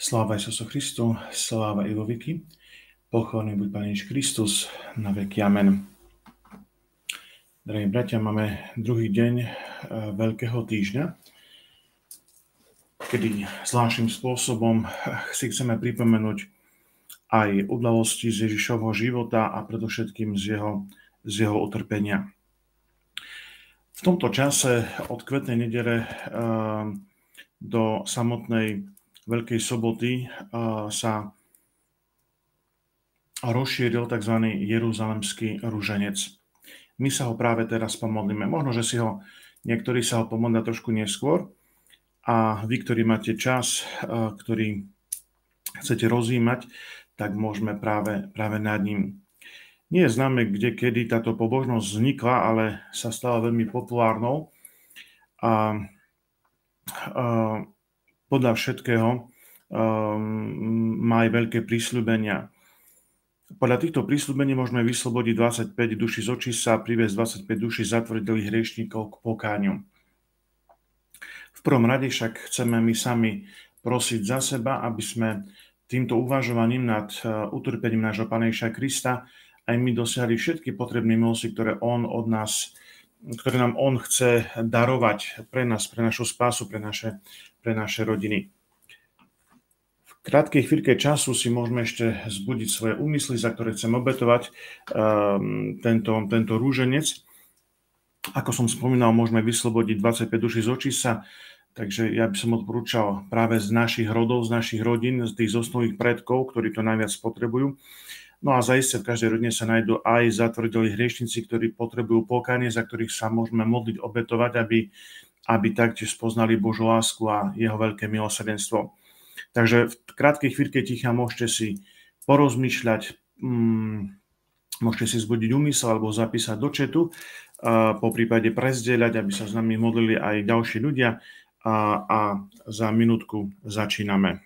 Sláva Isusu Christu, sláva i vo veky. Pochválený buď Pán Ježiš Kristus, na veky. Amen. Drahí bratia, máme druhý deň eh, Veľkého týždňa, kedy zvláštnym spôsobom si chceme pripomenúť aj udalosti z Ježišovho života a predovšetkým z jeho, z jeho utrpenia. V tomto čase od kvetnej nedele eh, do samotnej Veľkej soboty sa rozšíril tzv. Jeruzalemský rúženec. My sa ho práve teraz pomodlíme. Možno, že si ho niektorí sa ho pomodlia trošku neskôr a vy, ktorí máte čas, ktorý chcete rozímať, tak môžeme práve, práve nad ním. Nie je známe, kde, kedy táto pobožnosť vznikla, ale sa stala veľmi populárnou. A, a podľa všetkého um, má aj veľké prísľubenia. Podľa týchto prísľubení môžeme vyslobodiť 25 duší z očí sa, priviesť 25 duší zatvrdelých hriešníkov k pokáňu. V prvom rade však chceme my sami prosiť za seba, aby sme týmto uvažovaním nad uh, utrpením nášho Panejša Krista aj my dosiahli všetky potrebné milosti, ktoré On od nás ktoré nám On chce darovať pre nás, pre našu spásu, pre naše, pre naše rodiny. Krátkej chvíľke času si môžeme ešte zbudiť svoje úmysly, za ktoré chcem obetovať um, tento, tento rúženec. Ako som spomínal, môžeme vyslobodiť 25 duší z očí sa, takže ja by som odporúčal práve z našich rodov, z našich rodín, z tých zosnových predkov, ktorí to najviac potrebujú, No a zaiste v každej rodine sa nájdú aj zatvrdili hriešnici, ktorí potrebujú pokánie, za ktorých sa môžeme modliť, obetovať, aby, aby taktiež spoznali Božú lásku a jeho veľké milosrdenstvo. Takže v krátkej chvíľke ticha môžete si porozmýšľať, mm, môžete si zbudiť úmysel alebo zapísať do četu, po prípade prezdieľať, aby sa s nami modlili aj ďalší ľudia a, a za minútku začíname.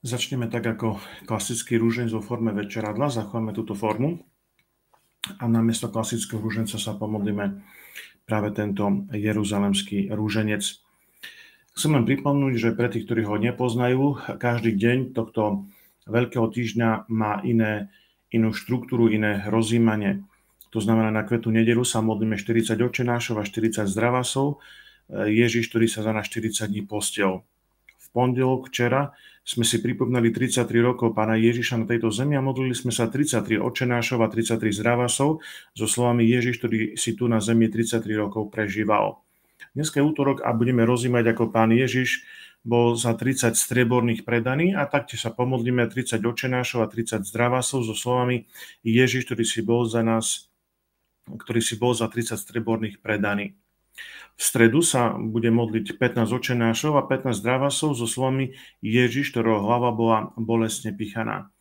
Začneme tak ako klasický rúženc vo forme večeradla, zachováme túto formu a namiesto klasického rúženca sa pomodlíme práve tento jeruzalemský rúženec. Chcem len pripomnúť, že pre tých, ktorí ho nepoznajú, každý deň tohto veľkého týždňa má iné, inú štruktúru, iné rozímanie. To znamená, na kvetu nedelu sa modlíme 40 očenášov a 40 zdravasov. Ježiš, ktorý sa za nás 40 dní postel. Pondelok včera sme si pripomínali 33 rokov pána Ježiša na tejto zemi a modlili sme sa 33 očenášov a 33 zdravasov so slovami Ježiš, ktorý si tu na zemi 33 rokov prežíval. Dneska je útorok a budeme rozímať, ako pán Ježiš bol za 30 streborných predaný a taktiež sa pomodlíme 30 očenášov a 30 zdravasov so slovami Ježiš, ktorý si bol za nás ktorý si bol za 30 streborných predaný. V stredu sa bude modliť 15 očenášov a 15 zdravasov so slovami Ježiš, ktorého hlava bola bolestne pichaná.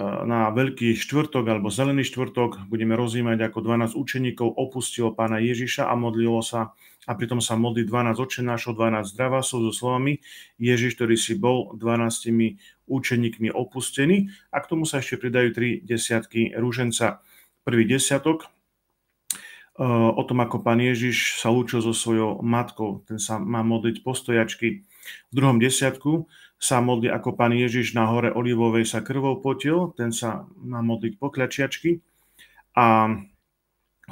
Na Veľký štvrtok alebo Zelený štvrtok budeme rozímať, ako 12 učeníkov opustilo pána Ježiša a modlilo sa a pritom sa modlí 12 očenášov, 12 zdravasov so slovami Ježiš, ktorý si bol 12 učeníkmi opustený a k tomu sa ešte pridajú 3 desiatky rúženca. Prvý desiatok o tom, ako pán Ježiš sa lúčil so svojou matkou. Ten sa má modliť postojačky. V druhom desiatku sa modlí, ako pán Ježiš na hore Olivovej sa krvou potil. Ten sa má modliť pokľačiačky. A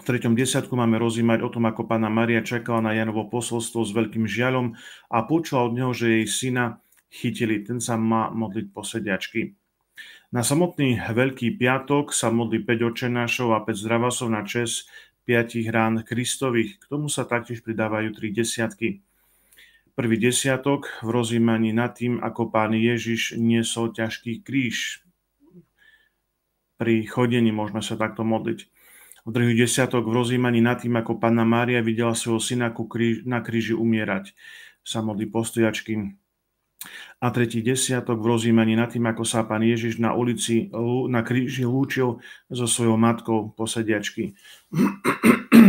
v treťom desiatku máme rozímať o tom, ako pána Maria čakala na Janovo posolstvo s veľkým žiaľom a počula od neho, že jej syna chytili. Ten sa má modliť posediačky. Na samotný Veľký piatok sa modlí 5 očenášov a 5 zdravasov na čes piatich rán Kristových. K tomu sa taktiež pridávajú tri desiatky. Prvý desiatok v rozímaní nad tým, ako pán Ježiš niesol ťažký kríž. Pri chodení môžeme sa takto modliť. V druhý desiatok v rozímaní nad tým, ako pána Mária videla svojho syna na kríži umierať. Sa modlí postojačky a tretí desiatok v rozímaní nad tým, ako sa pán Ježiš na ulici na kríži lúčil so svojou matkou posediačky.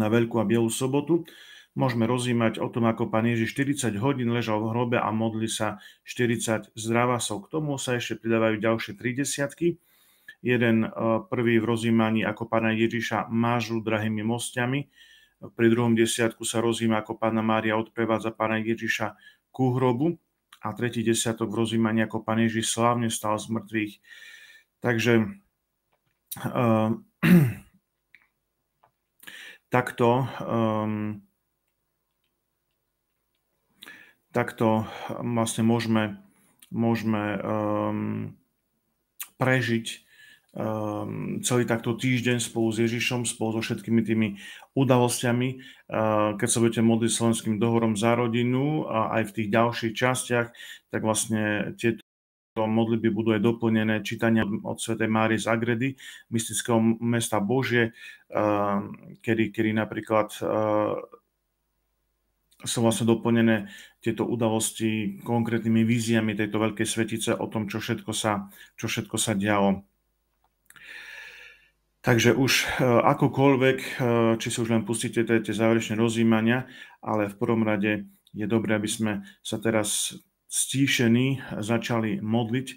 na Veľkú a Bielú sobotu môžeme rozímať o tom, ako pán Ježiš 40 hodín ležal v hrobe a modli sa 40 zdravasov. K tomu sa ešte pridávajú ďalšie tri desiatky. Jeden e, prvý v rozímaní, ako pána Ježiša mážu drahými mostiami. Pri druhom desiatku sa rozíma, ako pána Mária odprevádza pána Ježiša ku hrobu a tretí desiatok v rozímaní, ako Pán Ježiš slávne stal z mŕtvych. Takže uh, takto um, takto vlastne môžeme, môžeme um, prežiť um, celý takto týždeň spolu s Ježišom, spolu so všetkými tými udalosťami, uh, keď sa budete modliť slovenským dohorom za rodinu a aj v tých ďalších častiach, tak vlastne tieto modlitby budú aj doplnené čítania od Sv. Márie z Agredy, mystického mesta Božie, uh, kedy, kedy napríklad sú vlastne doplnené tieto udalosti konkrétnymi víziami tejto veľkej svetice o tom, čo všetko sa, čo všetko sa dialo. Takže už e, akokoľvek, e, či si už len pustíte tie, záverečné rozjímania, ale v prvom rade je dobré, aby sme sa teraz stíšení začali modliť,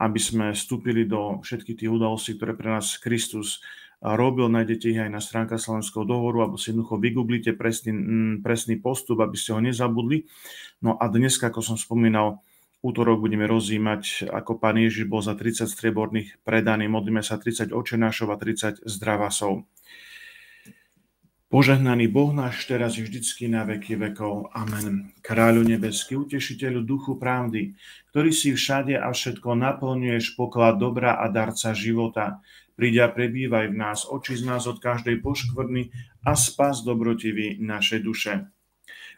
aby sme vstúpili do všetkých tých udalostí, ktoré pre nás Kristus robil. Nájdete ich aj na stránka Slovenského dohovoru, alebo si jednoducho vygooglite presný, presný postup, aby ste ho nezabudli. No a dnes, ako som spomínal, útorok budeme rozímať, ako pán Ježiš bol za 30 strieborných predaný. Modlíme sa 30 očenášov a 30 zdravasov. Požehnaný Boh náš teraz je vždycky na veky vekov. Amen. Kráľu nebeský, utešiteľu duchu pravdy, ktorý si všade a všetko naplňuješ poklad dobra a darca života, príď a prebývaj v nás, oči z nás od každej poškvrny a spas dobrotivý naše duše.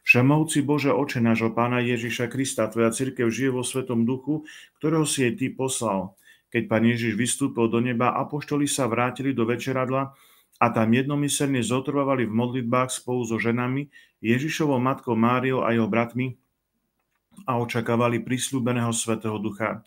Všemovci Bože oče nášho Pána Ježiša Krista, Tvoja církev žije vo Svetom duchu, ktorého si jej Ty poslal. Keď Pán Ježiš vystúpil do neba, apoštoli sa vrátili do večeradla a tam jednomyselne zotrvávali v modlitbách spolu so ženami, Ježišovou matkou Máriou a jeho bratmi a očakávali prísľubeného Svetého Ducha.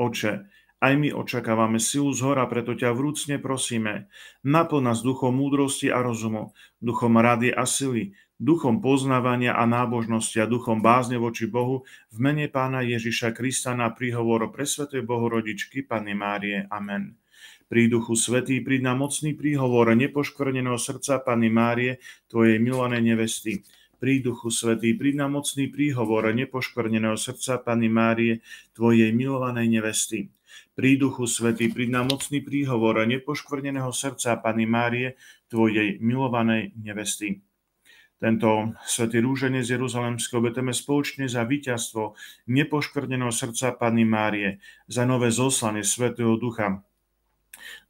Oče, aj my očakávame silu z hora, preto ťa vrúcne prosíme. Naplň nás duchom múdrosti a rozumu, duchom rady a sily, duchom poznávania a nábožnosti a duchom bázne voči Bohu v mene pána Ježiša Krista na príhovor pre Svetej Bohorodičky Panny Márie. Amen. Pri duchu svetý, príď na mocný príhovor nepoškvrneného srdca Panny Márie, tvojej milovanej nevesty. Pri duchu svetý, pri namocný príhovor nepoškvrneného srdca Pany Márie, tvojej milovanej nevesty. Pri duchu svetý, pri namocný príhovor nepoškvrneného srdca Pany Márie, tvojej milovanej nevesty. Tento svätý rúženec Jeruzalemského obeteme spoločne za víťazstvo nepoškvrneného srdca Panny Márie, za nové zoslanie Svetého Ducha,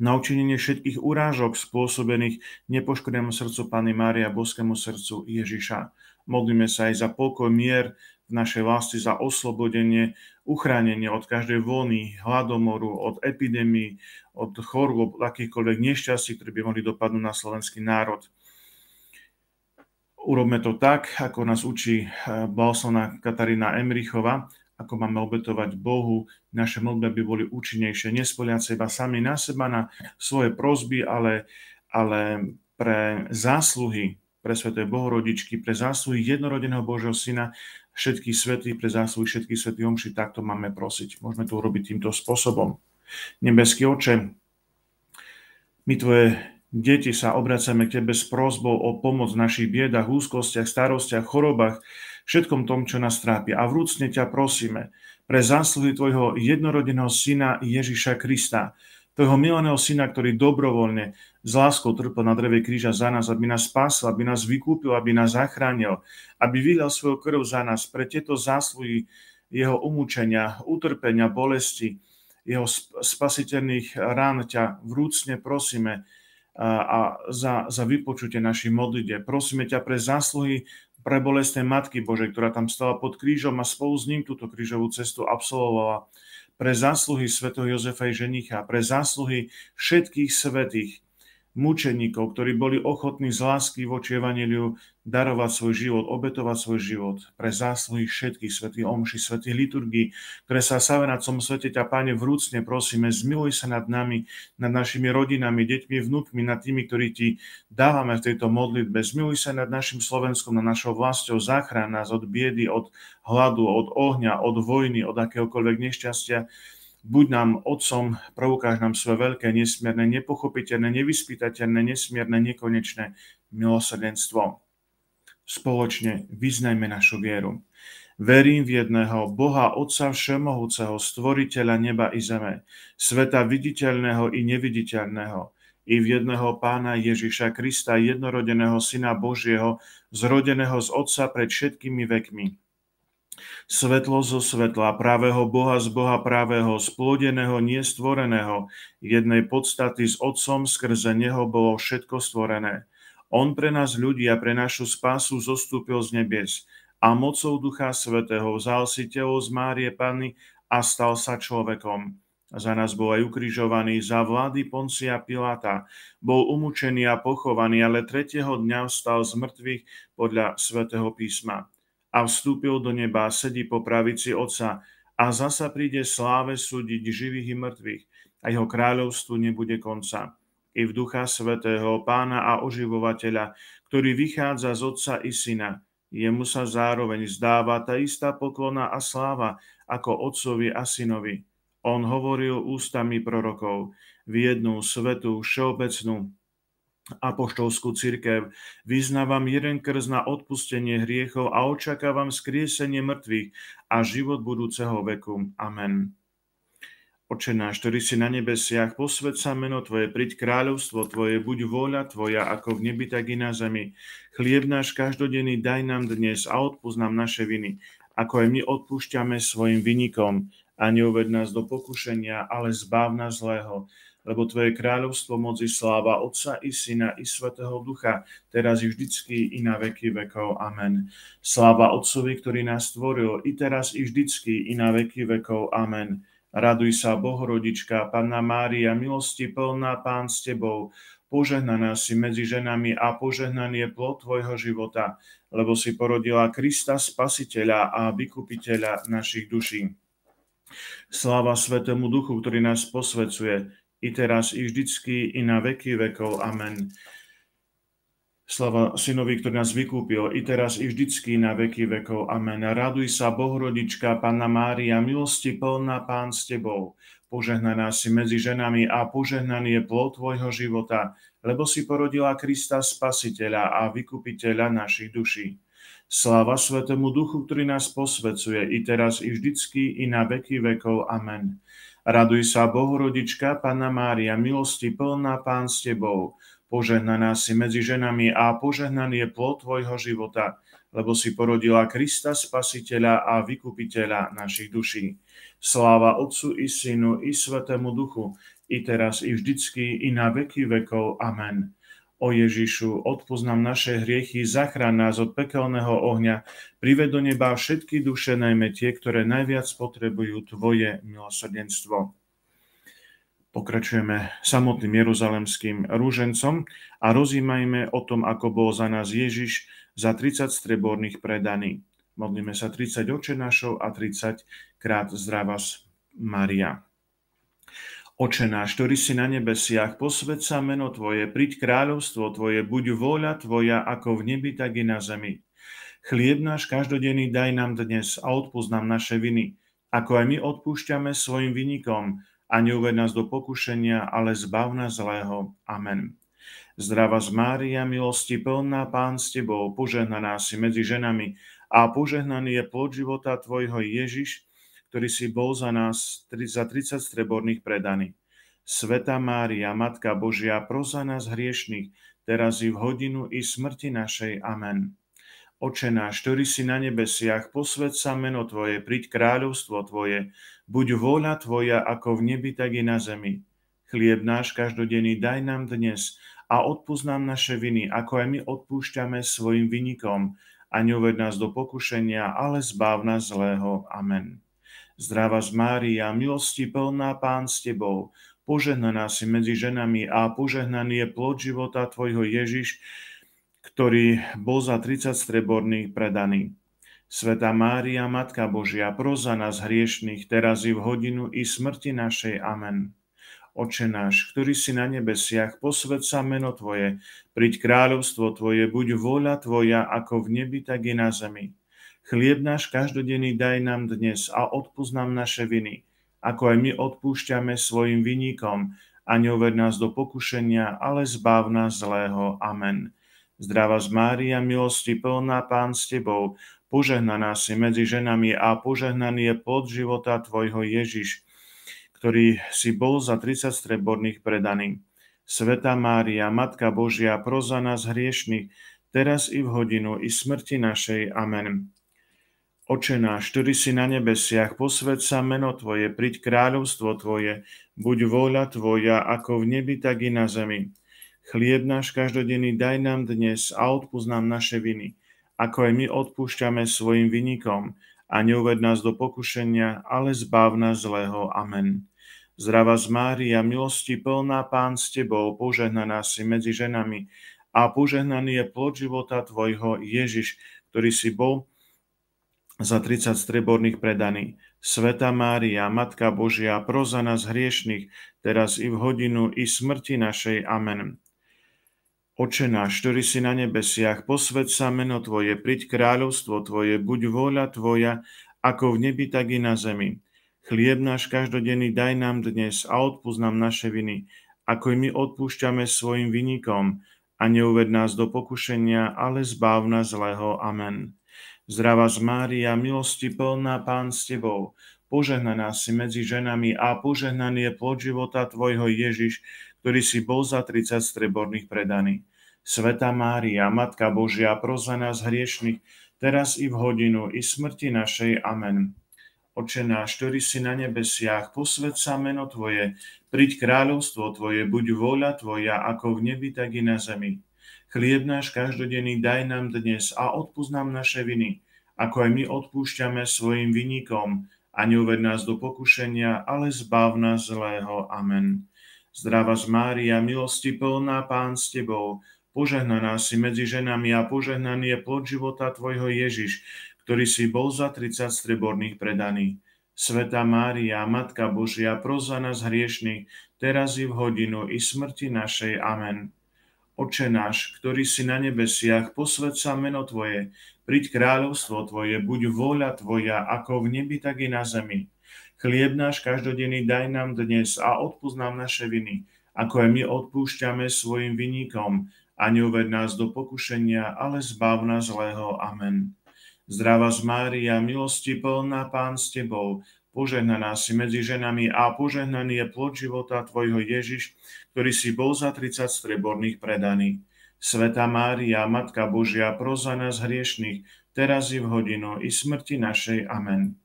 na učinenie všetkých urážok spôsobených nepoškodenému srdcu Pany Mária a boskému srdcu Ježiša. Modlíme sa aj za pokoj, mier v našej vlasti, za oslobodenie, uchránenie od každej vlny, hladomoru, od epidémií, od chorôb, akýchkoľvek nešťastí, ktoré by mohli dopadnúť na slovenský národ. Urobme to tak, ako nás učí eh, Balsona Katarína Emrichova, ako máme obetovať Bohu, naše modlbe by boli účinnejšie, nespoliať iba sami na seba, na svoje prosby, ale, ale pre zásluhy pre Sveté Bohorodičky, pre zásluhy jednorodeného Božieho Syna, všetkých svetých, pre zásluhy všetkých svetých omši, takto máme prosiť. Môžeme to urobiť týmto spôsobom. Nebeský oče, my tvoje deti sa obracame k Tebe s prosbou o pomoc v našich biedach, úzkostiach, starostiach, chorobách, všetkom tom, čo nás trápi. A vrúcne ťa prosíme pre zásluhy Tvojho jednorodeného Syna Ježiša Krista, Tvojho milého Syna, ktorý dobrovoľne s láskou trpel na dreve kríža za nás, aby nás spásil, aby nás vykúpil, aby nás zachránil, aby vyhľal svoju krv za nás pre tieto zásluhy jeho umúčenia, utrpenia, bolesti, jeho spasiteľných rán ťa vrúcne prosíme a za, za vypočutie našich modlite. Prosíme ťa pre zásluhy pre bolestné Matky Božej, ktorá tam stala pod krížom a spolu s ním túto krížovú cestu absolvovala. Pre zásluhy svätého Jozefa i ženicha, pre zásluhy všetkých svetých, mučeníkov, ktorí boli ochotní z lásky voči Evangeliu darovať svoj život, obetovať svoj život pre zásluhy všetkých svetých omši, svetých liturgií, ktoré sa save na celom svete ťa, Páne, vrúcne prosíme, zmiluj sa nad nami, nad našimi rodinami, deťmi, vnúkmi, nad tými, ktorí ti dávame v tejto modlitbe. Zmiluj sa nad našim Slovenskom, nad našou vlastou, záchran nás od biedy, od hladu, od ohňa, od vojny, od akéhokoľvek nešťastia Buď nám Otcom, preukáž nám svoje veľké, nesmierne, nepochopiteľné, nevyspytateľné, nesmierne, nekonečné milosrdenstvo. Spoločne vyznajme našu vieru. Verím v jedného Boha Otca Všemohúceho, Stvoriteľa neba i zeme, sveta viditeľného i neviditeľného, i v jedného Pána Ježiša Krista, jednorodeného Syna Božieho, zrodeného z Otca pred všetkými vekmi, Svetlo zo svetla, pravého Boha z Boha pravého, splodeného, nestvoreného, jednej podstaty s Otcom, skrze Neho bolo všetko stvorené. On pre nás ľudí a pre našu spásu zostúpil z nebies a mocou Ducha Svetého vzal si telo z Márie Panny a stal sa človekom. Za nás bol aj ukrižovaný za vlády Poncia Pilata. Bol umúčený a pochovaný, ale tretieho dňa vstal z mŕtvych podľa svätého písma a vstúpil do neba, sedí po pravici Otca a zasa príde sláve súdiť živých i mŕtvych a jeho kráľovstvu nebude konca. I v Ducha Svetého, Pána a Oživovateľa, ktorý vychádza z Otca i Syna, jemu sa zároveň zdáva tá istá poklona a sláva ako Otcovi a Synovi. On hovoril ústami prorokov v jednu svetú, všeobecnú apoštolskú cirkev. Vyznávam jeden krz na odpustenie hriechov a očakávam skriesenie mŕtvych a život budúceho veku. Amen. Oče náš, ktorý si na nebesiach, posved sa meno Tvoje, priď kráľovstvo Tvoje, buď vôľa Tvoja, ako v nebi, tak i na zemi. Chlieb náš každodenný daj nám dnes a odpúsť naše viny, ako aj my odpúšťame svojim vynikom. A neuved nás do pokušenia, ale zbav nás zlého lebo Tvoje kráľovstvo, moc i sláva Otca i Syna i Svetého Ducha, teraz i vždycky i na veky vekov. Amen. Sláva Otcovi, ktorý nás stvoril, i teraz i vždycky i na veky vekov. Amen. Raduj sa, Bohorodička, Panna Mária, milosti plná, Pán s Tebou, požehnaná si medzi ženami a požehnaný je plod Tvojho života, lebo si porodila Krista, Spasiteľa a Vykupiteľa našich duší. Sláva Svetému Duchu, ktorý nás posvecuje, i teraz, i vždycky, i na veky vekov. Amen. Slava synovi, ktorý nás vykúpil, i teraz, i vždycky, na veky vekov. Amen. Raduj sa, Bohorodička, Panna Mária, milosti plná Pán s Tebou. Požehnaná si medzi ženami a požehnaný je plod Tvojho života, lebo si porodila Krista Spasiteľa a Vykupiteľa našich duší. Sláva Svetému Duchu, ktorý nás posvecuje i teraz, i vždycky, i na veky vekov. Amen. Raduj sa, Bohorodička, Panna Mária, milosti plná Pán s Tebou. Požehnaná si medzi ženami a požehnaný je plod Tvojho života, lebo si porodila Krista, Spasiteľa a Vykupiteľa našich duší. Sláva Otcu i Synu i Svetému Duchu, i teraz, i vždycky, i na veky vekov. Amen. O Ježišu, odpoznám naše hriechy, zachrán nás od pekelného ohňa, prived do neba všetky duše, najmä tie, ktoré najviac potrebujú Tvoje milosrdenstvo. Pokračujeme samotným jeruzalemským rúžencom a rozímajme o tom, ako bol za nás Ježiš za 30 streborných predaný. Modlíme sa 30 očenášov a 30 krát zdravás Maria. Oče náš, ktorý si na nebesiach, posved sa meno Tvoje, príď kráľovstvo Tvoje, buď vôľa Tvoja ako v nebi, tak i na zemi. Chlieb náš každodenný daj nám dnes a odpúsť nám naše viny, ako aj my odpúšťame svojim vynikom a neuved nás do pokušenia, ale zbav nás zlého. Amen. Zdrava z Mária, milosti plná, Pán s Tebou, požehnaná si medzi ženami a požehnaný je plod života Tvojho Ježiš, ktorý si bol za nás za 30 streborných predaný. Sveta Mária, Matka Božia, pros za nás hriešných, teraz i v hodinu i smrti našej. Amen. Oče náš, ktorý si na nebesiach, posved sa meno Tvoje, príď kráľovstvo Tvoje, buď vôľa Tvoja ako v nebi, tak i na zemi. Chlieb náš každodenný daj nám dnes a odpúsť nám naše viny, ako aj my odpúšťame svojim vynikom a neuved nás do pokušenia, ale zbav nás zlého. Amen. Zdravá z Mária, milosti plná Pán s Tebou, požehnaná si medzi ženami a požehnaný je plod života Tvojho Ježiš, ktorý bol za 30 streborných predaný. Sveta Mária, Matka Božia, pros za nás hriešných, teraz i v hodinu i smrti našej. Amen. Oče náš, ktorý si na nebesiach, posved sa meno Tvoje, príď kráľovstvo Tvoje, buď vôľa Tvoja, ako v nebi, tak i na zemi. Chlieb náš každodenný daj nám dnes a odpúsť nám naše viny, ako aj my odpúšťame svojim vynikom a neuved nás do pokušenia, ale zbav nás zlého. Amen. Zdrava z Mária, milosti plná Pán s Tebou, požehnaná si medzi ženami a požehnaný je plod života Tvojho Ježiš, ktorý si bol za 30 streborných predaný. Sveta Mária, Matka Božia, proza nás hriešných, teraz i v hodinu i smrti našej. Amen. Oče náš, ktorý si na nebesiach, posved sa meno Tvoje, príď kráľovstvo Tvoje, buď vôľa Tvoja, ako v nebi, tak i na zemi. Chlieb náš každodenný daj nám dnes a odpúsť nám naše viny, ako aj my odpúšťame svojim vynikom a neuved nás do pokušenia, ale zbav nás zlého. Amen. Zdrava z Mária, milosti plná Pán s Tebou, požehnaná si medzi ženami a požehnaný je plod života Tvojho Ježiš, ktorý si bol za 30 streborných predaní. Sveta Mária, Matka Božia, pro za nás hriešných, teraz i v hodinu i smrti našej. Amen. Oče náš, ktorý si na nebesiach, posved sa meno Tvoje, priď kráľovstvo Tvoje, buď vôľa Tvoja, ako v nebi, tak i na zemi. Chlieb náš každodenný daj nám dnes a odpúsť nám naše viny, ako i my odpúšťame svojim vynikom a neuved nás do pokušenia, ale zbav nás zlého. Amen. Zdrava z Mária, milosti plná Pán s Tebou, požehnaná si medzi ženami a požehnaný je plod života Tvojho Ježiš, ktorý si bol za 30 streborných predaný. Sveta Mária, Matka Božia, pros nás hriešných, teraz i v hodinu i smrti našej. Amen. Oče náš, ktorý si na nebesiach, posved sa meno Tvoje, príď kráľovstvo Tvoje, buď vôľa Tvoja, ako v nebi, tak i na zemi. Chlieb náš každodenný daj nám dnes a odpúsť nám naše viny, ako aj my odpúšťame svojim vynikom a neuved nás do pokušenia, ale zbav nás zlého. Amen. Zdrava z Mária, milosti plná Pán s Tebou, požehnaná si medzi ženami a požehnaný je plod života Tvojho Ježiš, ktorý si bol za 30 streborných predaný. Sveta Mária, Matka Božia, pros za nás hriešných, teraz i v hodinu i smrti našej. Amen. Oče náš, ktorý si na nebesiach, posved sa meno Tvoje, príď kráľovstvo Tvoje, buď vôľa Tvoja, ako v nebi, tak i na zemi. Chlieb náš každodenný daj nám dnes a odpúsť nám naše viny, ako aj my odpúšťame svojim vynikom a neuved nás do pokušenia, ale zbav nás zlého. Amen. Zdrava z Mária, milosti plná Pán s Tebou, požehnaná si medzi ženami a požehnaný je plod života Tvojho Ježiš, ktorý si bol za 30 streborných predaný. Sveta Mária, Matka Božia, proza nás hriešných, teraz i v hodinu i smrti našej. Amen.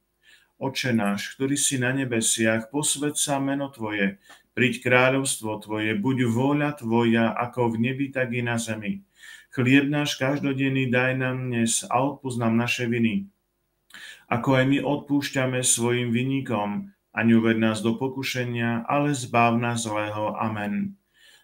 Oče náš, ktorý si na nebesiach, posved sa meno Tvoje, príď kráľovstvo Tvoje, buď vôľa Tvoja, ako v nebi, tak i na zemi. Chlieb náš každodenný daj nám dnes a odpúsť nám naše viny, ako aj my odpúšťame svojim vinníkom a neuved nás do pokušenia, ale zbav nás zlého. Amen.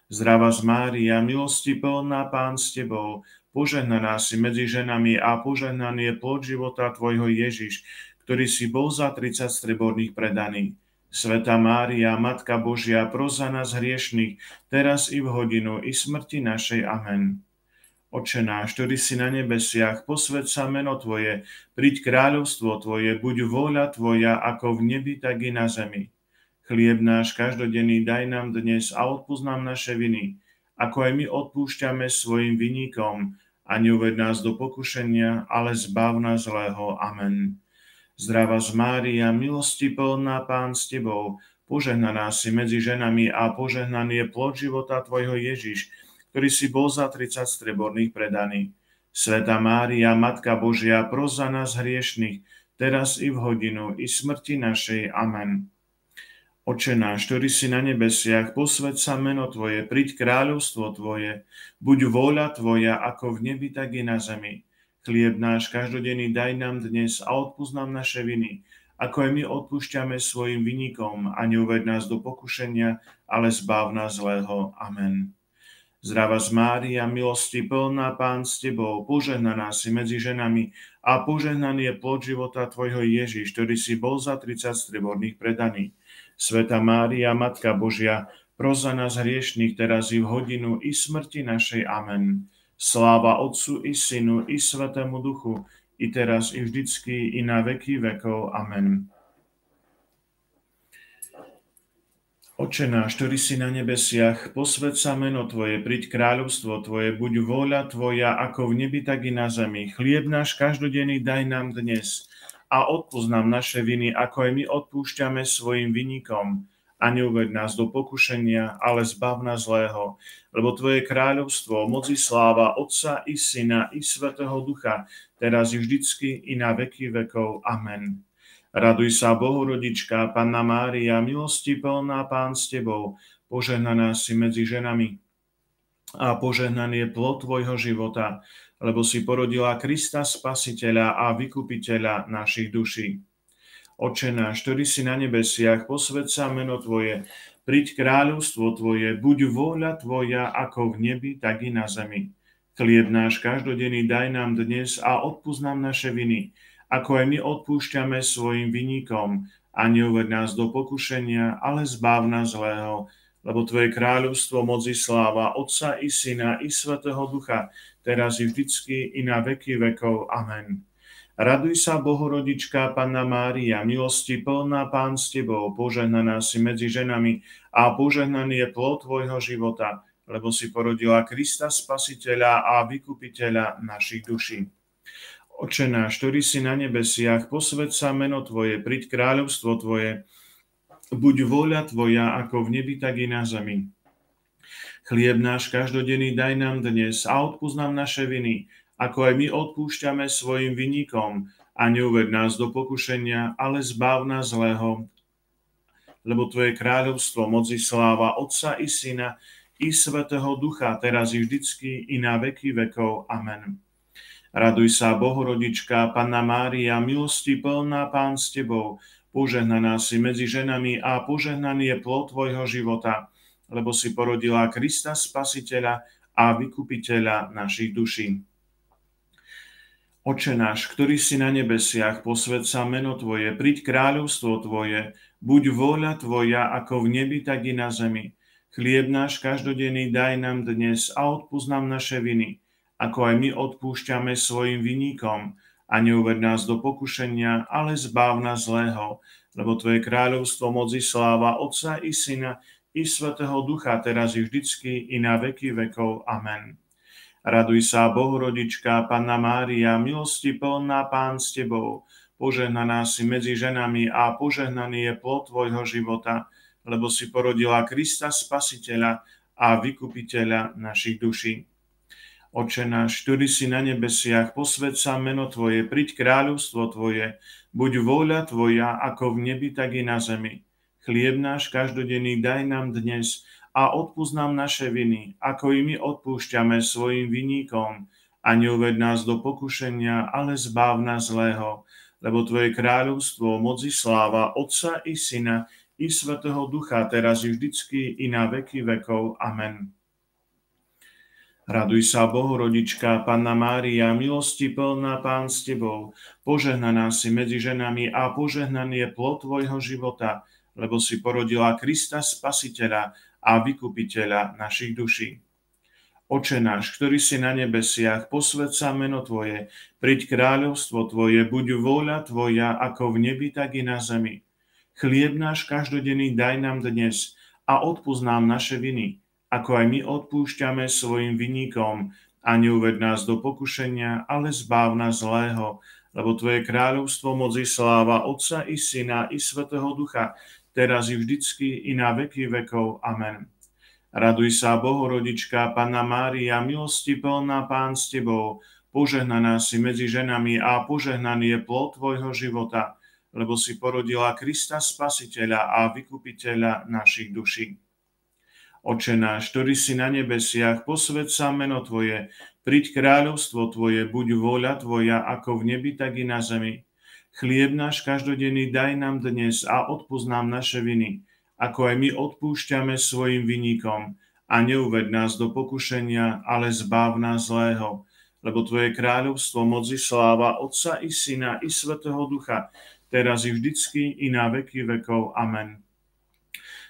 Zdrava z Mária, milosti plná Pán s Tebou, požehnaná si medzi ženami a požehnaný je plod života Tvojho Ježiš, ktorý si bol za 30 streborných predaný. Sveta Mária, Matka Božia, proza nás hriešných, teraz i v hodinu i smrti našej. Amen. Oče náš, ktorý si na nebesiach, posved sa meno Tvoje, príď kráľovstvo Tvoje, buď vôľa Tvoja, ako v nebi, tak i na zemi. Chlieb náš každodenný daj nám dnes a odpúsť naše viny, ako aj my odpúšťame svojim viníkom a neuved nás do pokušenia, ale zbav nás zlého. Amen. Zdrava z Mária, milosti plná Pán s Tebou, požehnaná si medzi ženami a požehnaný je plod života Tvojho Ježiš, ktorý si bol za 30 streborných predaný. Sveta Mária, Matka Božia, pros za nás hriešných, teraz i v hodinu, i smrti našej. Amen. Oče náš, ktorý si na nebesiach, posved sa meno Tvoje, príď kráľovstvo Tvoje, buď vôľa Tvoja, ako v nebi, tak i na zemi. Chlieb náš každodenný daj nám dnes a odpúsť nám naše viny, ako aj my odpúšťame svojim vynikom a neuved nás do pokušenia, ale zbav nás zlého. Amen. Zdrava z Mária, milosti plná Pán s Tebou, požehnaná si medzi ženami a požehnaný je plod života Tvojho Ježiš, ktorý si bol za 30 streborných predaný. Sveta Mária, Matka Božia, pros nás hriešných teraz i v hodinu i smrti našej. Amen. Sláva Otcu i Synu i Svetému Duchu, i teraz i vždycky i na veky vekov. Amen. Oče náš, ktorý si na nebesiach, posved sa meno Tvoje, príď kráľovstvo Tvoje, buď vôľa Tvoja, ako v nebi, tak i na zemi. Chlieb náš každodenný daj nám dnes a odpúsť nám naše viny, ako aj my odpúšťame svojim vynikom. A neuved nás do pokušenia, ale zbav nás zlého. Lebo Tvoje kráľovstvo, moci sláva Otca i Syna i Svetého Ducha, teraz i vždycky i na veky vekov. Amen. Raduj sa, Bohorodička, Panna Mária, milosti plná Pán s Tebou, požehnaná si medzi ženami a požehnaný je plod Tvojho života, lebo si porodila Krista Spasiteľa a Vykupiteľa našich duší. Oče náš, ktorý si na nebesiach, posved sa meno Tvoje, príď kráľovstvo Tvoje, buď vôľa Tvoja ako v nebi, tak i na zemi. Chlieb náš každodenný daj nám dnes a odpúsť nám naše viny, ako aj my odpúšťame svojim vynikom a neuved nás do pokušenia, ale zbav nás zlého, lebo Tvoje kráľovstvo, moci sláva, Otca i Syna i Svetého Ducha, teraz i vždycky i na veky vekov. Amen. Raduj sa, Bohorodička, Panna Mária, milosti plná Pán s Tebou, požehnaná si medzi ženami a požehnaný je plod Tvojho života, lebo si porodila Krista Spasiteľa a Vykupiteľa našich duší. Oče náš, ktorý si na nebesiach, posved sa meno Tvoje, príď kráľovstvo Tvoje, buď vôľa Tvoja, ako v nebi, tak i na zemi. Chlieb náš každodenný daj nám dnes a odpúsť nám naše viny, ako aj my odpúšťame svojim vynikom a neuved nás do pokušenia, ale zbav nás zlého. Lebo Tvoje kráľovstvo, moci sláva Otca i Syna i Svetého Ducha, teraz i vždycky i na veky vekov. Amen. Raduj sa, Bohorodička, Panna Mária, milosti plná Pán s Tebou, požehnaná si medzi ženami a požehnaný je plod Tvojho života, lebo si porodila Krista Spasiteľa a Vykupiteľa našich duší. Oče náš, ktorý si na nebesiach, posved meno Tvoje, príď kráľovstvo Tvoje, buď vôľa Tvoja ako v nebi, tak i na zemi. Chlieb náš každodenný daj nám dnes a odpúsť nám naše viny, ako aj my odpúšťame svojim vyníkom a neuved nás do pokušenia, ale zbav nás zlého, lebo Tvoje kráľovstvo moci sláva Otca i Syna i Svetého Ducha, teraz i vždycky i na veky vekov. Amen. Raduj sa, Bohorodička, Panna Mária, milosti plná Pán s Tebou, požehnaná si medzi ženami a požehnaný je plod Tvojho života, lebo si porodila Krista Spasiteľa a Vykupiteľa našich duší. Oče náš, ktorý si na nebesiach, posved sa meno Tvoje, priď kráľovstvo Tvoje, buď vôľa Tvoja, ako v nebi, tak i na zemi. Chlieb náš každodenný daj nám dnes a odpúsť nám naše viny, ako i my odpúšťame svojim viníkom. A neuved nás do pokušenia, ale zbav nás zlého, lebo Tvoje kráľovstvo, moci sláva, Otca i Syna, i Svetého Ducha, teraz i vždycky, i na veky vekov. Amen. Raduj sa, Bohorodička, Panna Mária, milosti plná Pán s Tebou, požehnaná si medzi ženami a požehnaný je plod Tvojho života, lebo si porodila Krista Spasiteľa, a vykupiteľa našich duší. Oče náš, ktorý si na nebesiach, posved sa meno Tvoje, priď kráľovstvo Tvoje, buď vôľa Tvoja, ako v nebi, tak i na zemi. Chlieb náš každodenný daj nám dnes a odpúsť nám naše viny, ako aj my odpúšťame svojim vinníkom a neuved nás do pokušenia, ale zbáv nás zlého, lebo Tvoje kráľovstvo, moci sláva Otca i Syna i Svetého Ducha, teraz i vždycky, i na veky vekov. Amen. Raduj sa, Bohorodička, Panna Mária, milosti plná Pán s Tebou, požehnaná si medzi ženami a požehnaný je plod Tvojho života, lebo si porodila Krista Spasiteľa a Vykupiteľa našich duší. Oče náš, ktorý si na nebesiach, posved sa meno Tvoje, príď kráľovstvo Tvoje, buď vôľa Tvoja, ako v nebi, tak i na zemi. Chlieb náš každodenný daj nám dnes a odpúsť naše viny, ako aj my odpúšťame svojim viníkom. A neuved nás do pokušenia, ale zbav nás zlého. Lebo Tvoje kráľovstvo, moci sláva Otca i Syna i Svetého Ducha, teraz i vždycky i na veky vekov. Amen.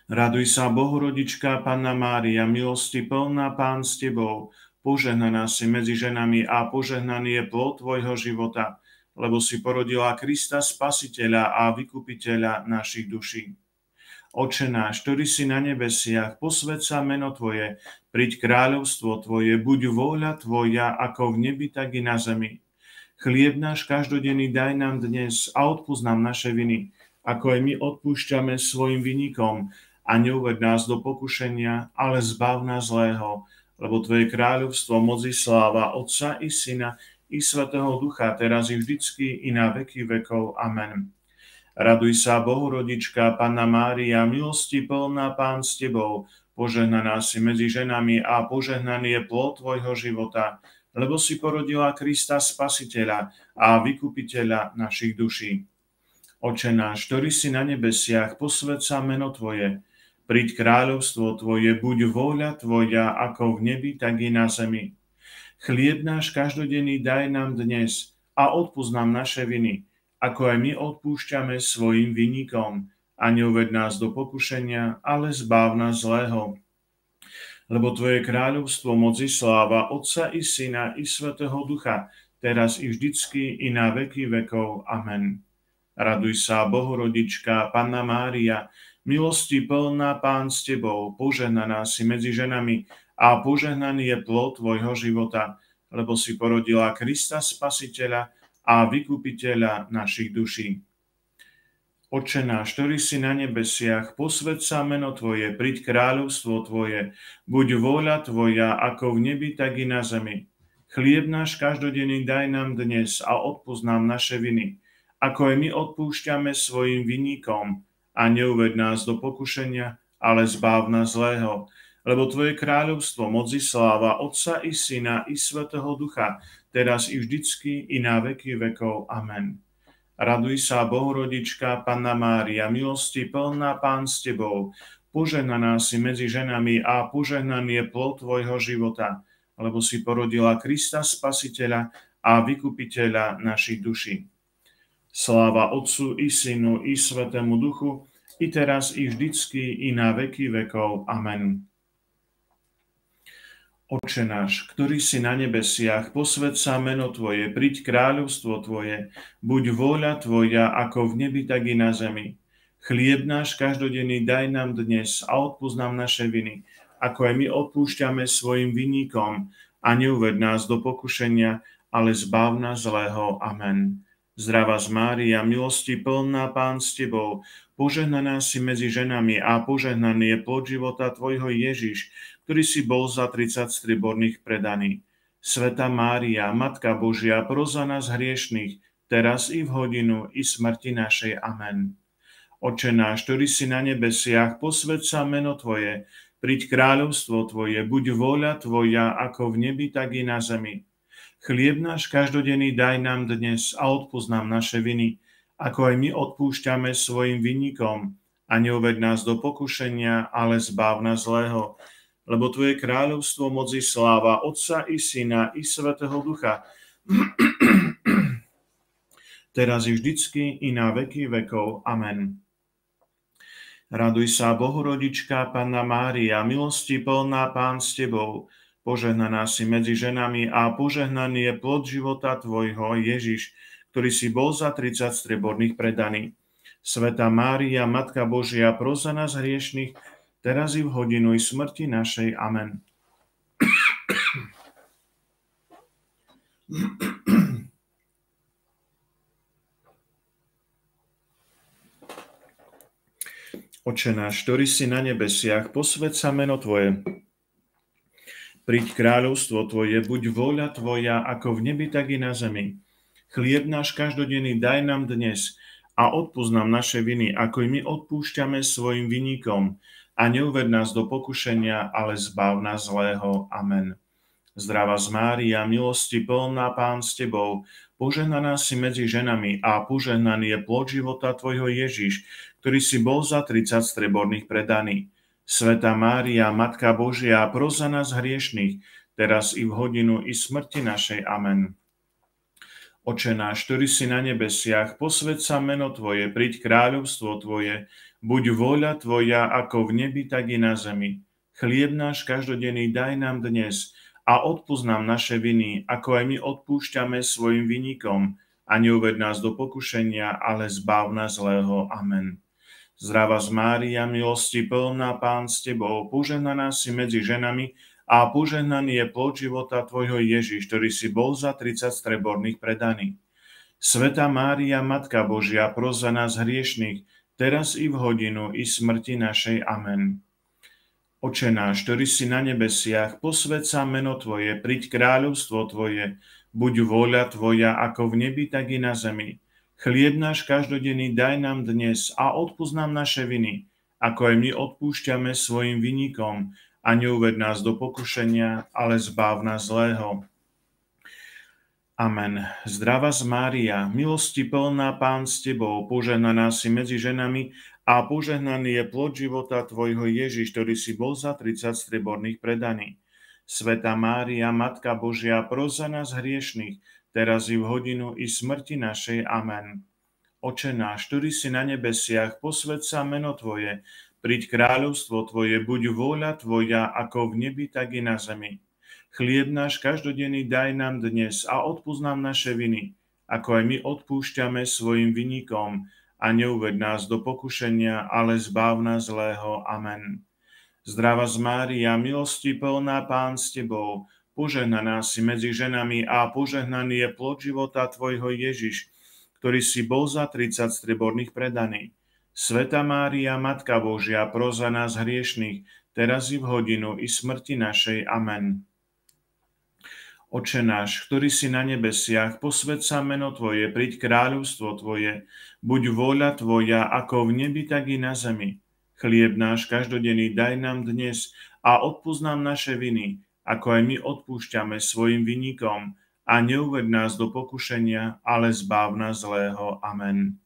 Raduj sa, Bohorodička, Panna Mária, milosti plná Pán s Tebou, požehnaná si medzi ženami a požehnaný je plod Tvojho života lebo si porodila Krista Spasiteľa a Vykupiteľa našich duší. Oče náš, ktorý si na nebesiach, posved meno Tvoje, priď kráľovstvo Tvoje, buď vôľa Tvoja, ako v nebi, tak i na zemi. Chlieb náš každodenný daj nám dnes a odpúsť nám naše viny, ako aj my odpúšťame svojim vynikom a neuved nás do pokušenia, ale zbav nás zlého, lebo Tvoje kráľovstvo, moci sláva Otca i Syna i Svetého Ducha, teraz i vždycky, i na veky vekov. Amen. Raduj sa, Bohorodička, Panna Mária, milosti plná Pán s Tebou, požehnaná si medzi ženami a požehnaný je plod Tvojho života, lebo si porodila Krista Spasiteľa a Vykupiteľa našich duší. Oče náš, ktorý si na nebesiach, posved meno Tvoje, príď kráľovstvo Tvoje, buď vôľa Tvoja, ako v nebi, tak i na zemi. Chlieb náš každodenný daj nám dnes a odpúsť nám naše viny, ako aj my odpúšťame svojim vinníkom. A neuved nás do pokušenia, ale zbáv nás zlého. Lebo Tvoje kráľovstvo, moci sláva, Otca i Syna i Svetého Ducha, teraz i vždycky i na veky vekov. Amen. Raduj sa, Bohorodička, Panna Mária, milosti plná Pán s Tebou, požehnaná si medzi ženami a požehnaný je plod tvojho života, lebo si porodila Krista Spasiteľa a Vykupiteľa našich duší. Oče náš, ktorý si na nebesiach, posved sa meno Tvoje, priď kráľovstvo Tvoje, buď vôľa Tvoja, ako v nebi, tak i na zemi. Chlieb náš každodenný daj nám dnes a odpúsť nám naše viny, ako aj my odpúšťame svojim vinníkom a neuved nás do pokušenia, ale zbáv nás zlého, lebo Tvoje kráľovstvo, moci sláva Otca i Syna i Svetého Ducha, teraz i vždycky i na veky vekov. Amen. Raduj sa, Bohorodička, Panna Mária, milosti plná Pán s Tebou, požehnaná si medzi ženami a požehnaný je plod Tvojho života, lebo si porodila Krista Spasiteľa a Vykupiteľa našich duší. Sláva Otcu i Synu i Svetému Duchu, i teraz i vždycky i na veky vekov. Amen. Oče náš, ktorý si na nebesiach, posved sa meno Tvoje, priď kráľovstvo Tvoje, buď vôľa Tvoja, ako v nebi, tak i na zemi. Chlieb náš každodenný daj nám dnes a odpúsť naše viny, ako aj my odpúšťame svojim vinníkom a neuved nás do pokušenia, ale zbav nás zlého. Amen. Zdravá z Mária, milosti plná Pán s Tebou, požehnaná si medzi ženami a požehnaný je plod života Tvojho Ježiš, ktorý si bol za 30 striborných predaný. Sveta Mária, Matka Božia, proza nás hriešných, teraz i v hodinu i smrti našej. Amen. Oče náš, ktorý si na nebesiach, posved sa meno Tvoje, príď kráľovstvo Tvoje, buď vôľa Tvoja, ako v nebi, tak i na zemi. Chlieb náš každodenný daj nám dnes a odpúsť naše viny, ako aj my odpúšťame svojim vinníkom. A neuved nás do pokušenia, ale zbav nás zlého. Lebo Tvoje kráľovstvo, moci sláva Otca i Syna i Svetého Ducha. Teraz i vždycky i na veky vekov. Amen. Raduj sa, Bohorodička, Panna Mária, milosti plná Pán s Tebou, Požehnaná si medzi ženami a požehnaný je plod života Tvojho, Ježiš, ktorý si bol za 30 streborných predaný. Sveta Mária, Matka Božia, pros za nás hriešných, teraz i v hodinu i smrti našej. Amen. Oče náš, ktorý si na nebesiach, posved sa meno Tvoje, Príď kráľovstvo Tvoje, buď vôľa Tvoja, ako v nebi, tak i na zemi. Chlieb náš každodenný daj nám dnes a odpúsť nám naše viny, ako i my odpúšťame svojim viníkom. A neuved nás do pokušenia, ale zbav nás zlého. Amen. Zdrava z Mária, milosti plná Pán s Tebou, požehnaná si medzi ženami a požehnaný je plod života Tvojho Ježiš, ktorý si bol za 30 streborných predaný. Sveta Mária, Matka Božia, pros za nás hriešných, teraz i v hodinu i smrti našej. Amen. Oče náš, ktorý si na nebesiach, posved sa meno Tvoje, príď kráľovstvo Tvoje, buď vôľa Tvoja ako v nebi, tak i na zemi. Chlieb náš každodenný daj nám dnes a odpúsť nám naše viny, ako aj my odpúšťame svojim vynikom a neuved nás do pokušenia, ale zbav nás zlého. Amen. Zdrava z Mária, milosti plná Pán s Tebou, požehnaná si medzi ženami a požehnaný je plod života Tvojho Ježiš, ktorý si bol za 30 streborných predaný. Sveta Mária, Matka Božia, pros za nás hriešných, teraz i v hodinu i smrti našej. Amen. Oče náš, ktorý si na nebesiach, posved sa meno Tvoje, príď kráľovstvo Tvoje, buď vôľa Tvoja ako v nebi, tak i na zemi. Chlieb náš každodenný daj nám dnes a odpúsť nám naše viny, ako aj my odpúšťame svojim vynikom a neuved nás do pokušenia, ale zbav nás zlého. Amen. Zdrava z Mária, milosti plná Pán s Tebou, požehnaná si medzi ženami a požehnaný je plod života Tvojho Ježiš, ktorý si bol za 30 streborných predaný. Sveta Mária, Matka Božia, pros za nás hriešných, teraz i v hodinu i smrti našej. Amen. Oče náš, ktorý si na nebesiach, posved sa meno Tvoje, príď kráľovstvo Tvoje, buď vôľa Tvoja, ako v nebi, tak i na zemi. Chlieb náš každodenný daj nám dnes a odpúsť nám naše viny, ako aj my odpúšťame svojim vynikom a neuved nás do pokušenia, ale zbav nás zlého. Amen. Zdrava z Mária, milosti plná Pán s Tebou, Požehnaná si medzi ženami a požehnaný je plod života Tvojho Ježiš, ktorý si bol za 30 streborných predaný. Sveta Mária, Matka Božia, proza nás hriešných, teraz i v hodinu i smrti našej. Amen. Oče náš, ktorý si na nebesiach, posved sa meno Tvoje, príď kráľovstvo Tvoje, buď vôľa Tvoja, ako v nebi, tak i na zemi. Chlieb náš každodenný daj nám dnes a odpúsť nám naše viny, ako aj my odpúšťame svojim vynikom a neuved nás do pokušenia, ale zbav nás zlého. Amen.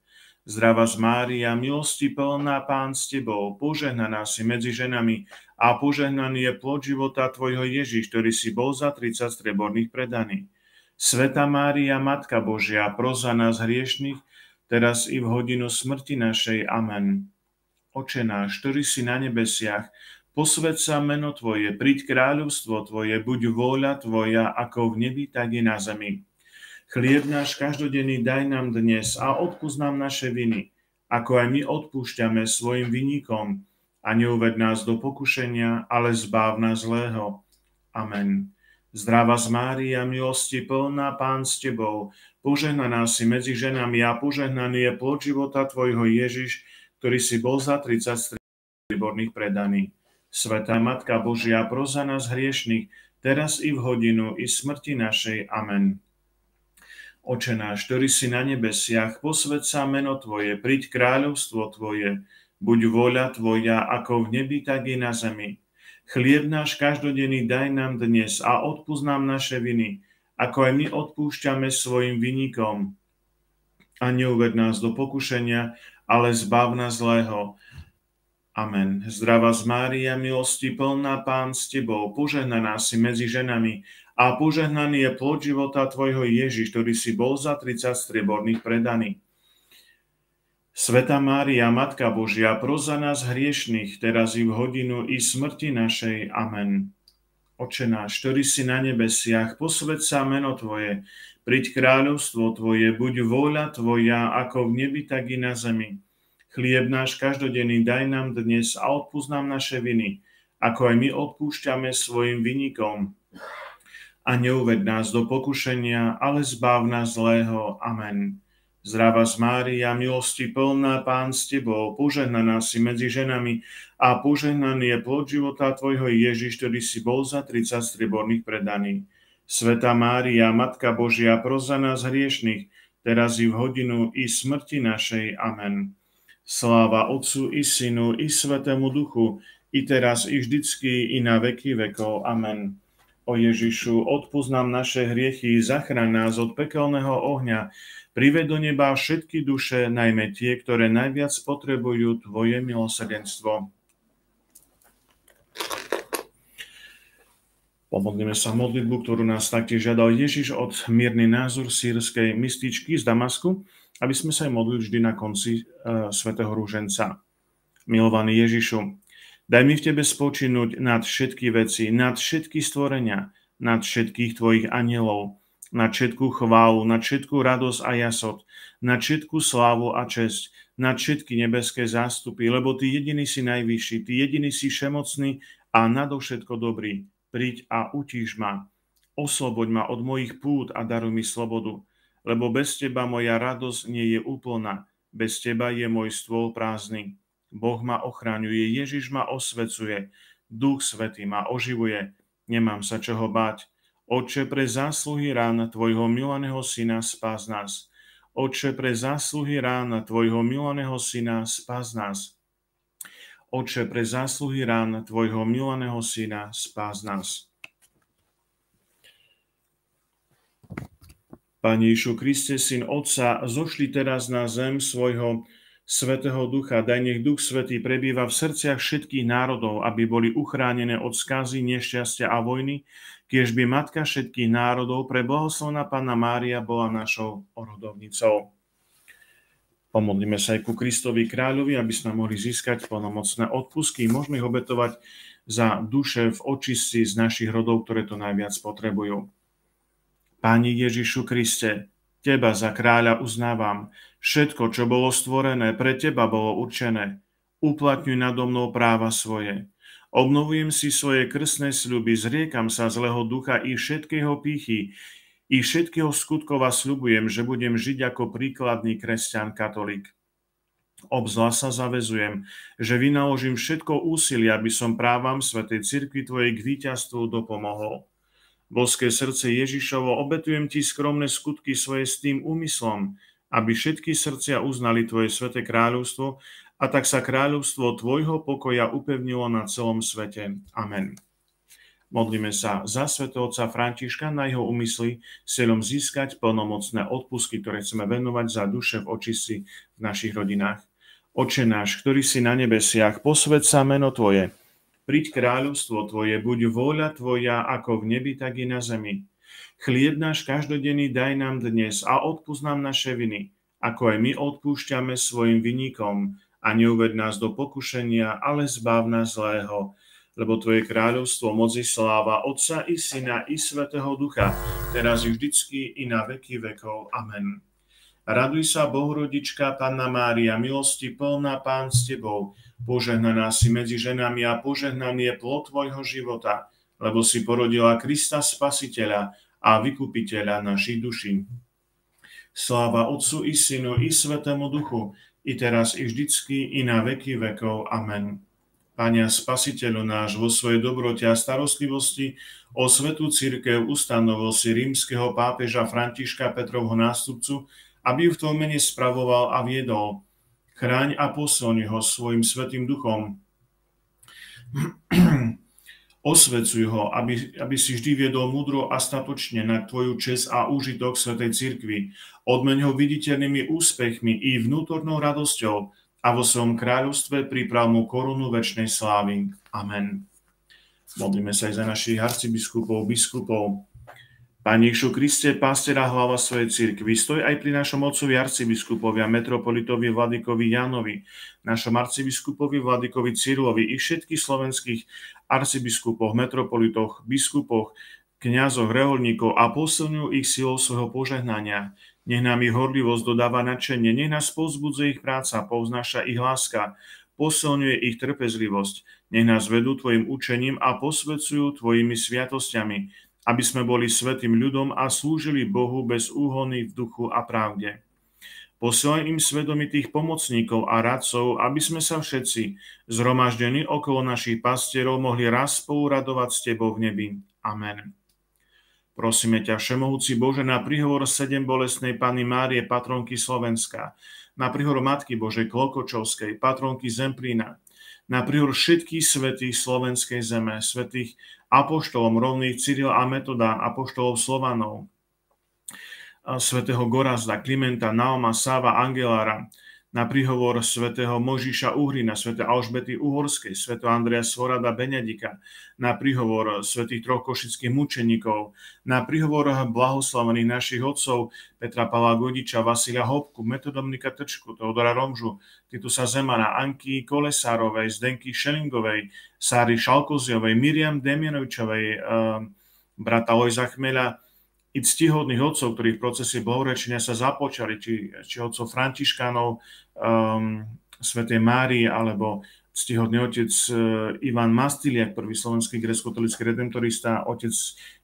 Zdrava z Mária, milosti plná Pán s Tebou, požehnaná si medzi ženami a požehnaný je plod života Tvojho Ježiš, ktorý si bol za 30 streborných predaný. Sveta Mária, Matka Božia, pros za nás hriešných, teraz i v hodinu smrti našej. Amen. Oče náš, ktorý si na nebesiach, Posved sa meno Tvoje, príď kráľovstvo Tvoje, buď vôľa Tvoja, ako v nebi, tak i na zemi. Chlieb náš každodenný daj nám dnes a odpúsť nám naše viny, ako aj my odpúšťame svojim vynikom. a neuved nás do pokušenia, ale zbáv nás zlého. Amen. Zdrava z Mária, milosti plná, Pán s Tebou, požehnaná si medzi ženami a požehnaný je plod života Tvojho Ježiš, ktorý si bol za 33 výborných predaný. Svetá Matka Božia, proza nás hriešných, teraz i v hodinu i smrti našej. Amen. Oče náš, ktorý si na nebesiach, posved sa meno Tvoje, príď kráľovstvo Tvoje, buď voľa Tvoja, ako v nebi, tak i na zemi. Chlieb náš každodenný daj nám dnes a odpúsť nám naše viny, ako aj my odpúšťame svojim vynikom. A neuved nás do pokušenia, ale zbav nás zlého. Amen. Zdrava z Mária, milosti plná Pán s Tebou, požehnaná si medzi ženami a požehnaný je plod života Tvojho Ježiš, ktorý si bol za 30 strieborných predaný. Sveta Mária, Matka Božia, pros nás hriešných, teraz i v hodinu i smrti našej. Amen. Oče náš, ktorý si na nebesiach, posved sa meno Tvoje, priď kráľovstvo Tvoje, buď vôľa Tvoja, ako v nebi, tak i na zemi. Chlieb náš každodenný daj nám dnes a odpúsť nám naše viny, ako aj my odpúšťame svojim vynikom. A neuved nás do pokušenia, ale zbav nás zlého. Amen. Zdrava z Mária, milosti plná, Pán s Tebou, požehnaná si medzi ženami a požehnaný je plod života Tvojho Ježiš, ktorý si bol za 30 strieborných predaný. Sveta Mária, Matka Božia, pros za nás hriešných, teraz i v hodinu i smrti našej. Amen. Sláva Otcu i Synu i Svetému Duchu, i teraz i vždycky i na veky vekov. Amen. O Ježišu, odpúsť naše hriechy, zachraň nás od pekelného ohňa, Prived do neba všetky duše, najmä tie, ktoré najviac potrebujú Tvoje milosrdenstvo. Pomodlíme sa modlitbu, ktorú nás taktiež žiadal Ježiš od mierny názor sírskej mystičky z Damasku, aby sme sa aj modlili vždy na konci uh, svätého rúženca. Milovaný Ježišu, daj mi v Tebe spočinúť nad všetky veci, nad všetky stvorenia, nad všetkých Tvojich anielov, na všetku chválu, na všetku radosť a jasot, na všetku slávu a česť, na všetky nebeské zástupy, lebo Ty jediný si najvyšší, Ty jediný si všemocný a nadovšetko dobrý. Príď a utíž ma. Osloboď ma od mojich pút a daruj mi slobodu, lebo bez Teba moja radosť nie je úplná, bez Teba je môj stôl prázdny. Boh ma ochraňuje, Ježiš ma osvecuje, Duch Svetý ma oživuje, nemám sa čoho báť, Oče, pre zásluhy rán Tvojho milaného Syna spás nás. Oče, pre zásluhy rán Tvojho milaného Syna spás nás. Oče, pre zásluhy rán Tvojho milaného Syna spás nás. Pane Išu Kriste, Syn Otca, zošli teraz na zem svojho Svetého Ducha. Daj nech Duch Svetý prebýva v srdciach všetkých národov, aby boli uchránené od skazy, nešťastia a vojny, kiež by Matka všetkých národov pre blahoslovná Panna Mária bola našou orodovnicou. Pomodlíme sa aj ku Kristovi kráľovi, aby sme mohli získať plnomocné odpusky. Môžeme ich obetovať za duše v očistci z našich rodov, ktoré to najviac potrebujú. Páni Ježišu Kriste, Teba za kráľa uznávam. Všetko, čo bolo stvorené, pre Teba bolo určené. Uplatňuj nado mnou práva svoje. Obnovujem si svoje krstné sľuby, zriekam sa zlého ducha i všetkého pýchy, i všetkého skutkov a sľubujem, že budem žiť ako príkladný kresťan katolík. Obzvlášť sa zavezujem, že vynaložím všetko úsilie, aby som právam Svetej Cirkvi Tvojej k víťazstvu dopomohol. Boské srdce Ježišovo, obetujem Ti skromné skutky svoje s tým úmyslom, aby všetky srdcia uznali Tvoje sveté kráľovstvo a tak sa kráľovstvo Tvojho pokoja upevnilo na celom svete. Amen. Modlíme sa za svetovca Františka na jeho úmysly s získať plnomocné odpusky, ktoré chceme venovať za duše v očistci v našich rodinách. Oče náš, ktorý si na nebesiach, posved sa meno Tvoje. Príď kráľovstvo Tvoje, buď vôľa Tvoja ako v nebi, tak i na zemi. Chlieb náš každodenný daj nám dnes a odpúsť nám naše viny, ako aj my odpúšťame svojim vynikom a neuved nás do pokušenia, ale zbav nás zlého, lebo Tvoje kráľovstvo, moci sláva Otca i Syna i Svetého Ducha, teraz i vždycky i na veky vekov. Amen. Raduj sa, Bohorodička, Panna Mária, milosti plná Pán s Tebou, požehnaná si medzi ženami a požehnaný je plod Tvojho života, lebo si porodila Krista Spasiteľa a Vykupiteľa našich duší. Sláva Otcu i Synu i Svetému Duchu, i teraz i vždycky, i na veky vekov. Amen. Pania Spasiteľu náš, vo svojej dobrote a starostlivosti o svetú církev ustanovil si rímskeho pápeža Františka Petrovho nástupcu, aby v tom mene spravoval a viedol. Chráň a posilni ho svojim svetým duchom. Osvecuj ho, aby, aby si vždy viedol múdro a statočne na tvoju čest a úžitok Svetej Cirkvi. Odmeň ho viditeľnými úspechmi i vnútornou radosťou a vo svojom kráľovstve priprav mu korunu väčšnej slávy. Amen. Modlíme sa aj za našich arcibiskupov, biskupov, Pane Ježišu Kriste, pástera hlava svojej cirkvi, stoj aj pri našom otcovi arcibiskupovi a metropolitovi Vladikovi Janovi, našom arcibiskupovi Vladikovi Cyrilovi i všetkých slovenských arcibiskupoch, metropolitoch, biskupoch, kňazoch, reholníkov a posilňujú ich silou svojho požehnania. Nech nám ich horlivosť dodáva nadšenie, nech nás pozbudzuje ich práca, povznáša ich láska, posilňuje ich trpezlivosť, nech nás vedú Tvojim učením a posvedcujú Tvojimi sviatosťami, aby sme boli svetým ľudom a slúžili Bohu bez úhony v duchu a pravde. Posielaj im svedomitých pomocníkov a radcov, aby sme sa všetci, zhromaždení okolo našich pastierov, mohli raz spoluradovať s Tebou v nebi. Amen. Prosíme ťa, Všemohúci Bože, na príhovor sedem bolestnej Pany Márie, patronky Slovenska, na príhovor Matky Božej Klokočovskej, patronky Zemplína, na príhovor všetkých svetých slovenskej zeme, svetých apoštolom rovných Cyril a Metoda, apoštolov Slovanov, svätého Gorazda, Klimenta, Naoma, Sáva, Angelára, na príhovor svätého Možiša Uhrina, svätého Alžbety Uhorskej, svätého Andreja Svorada Benedika, na príhovor svätých troch košických mučeníkov, na príhovor blahoslavených našich otcov Petra Pavla Godiča, Vasilia Hopku, Metodomnika Trčku, Teodora Romžu, Titusa Zemana, Anky Kolesárovej, Zdenky Šelingovej, Sáry Šalkoziovej, Miriam Demianovičovej, eh, brata Lojza Chmeľa, i ctihodných otcov, ktorí v procese blahorečenia sa započali, či, či otcov Františkánov, um, Svetej Márii, alebo ctihodný otec uh, Ivan Mastiliak, prvý slovenský grecko-katolický redemptorista, otec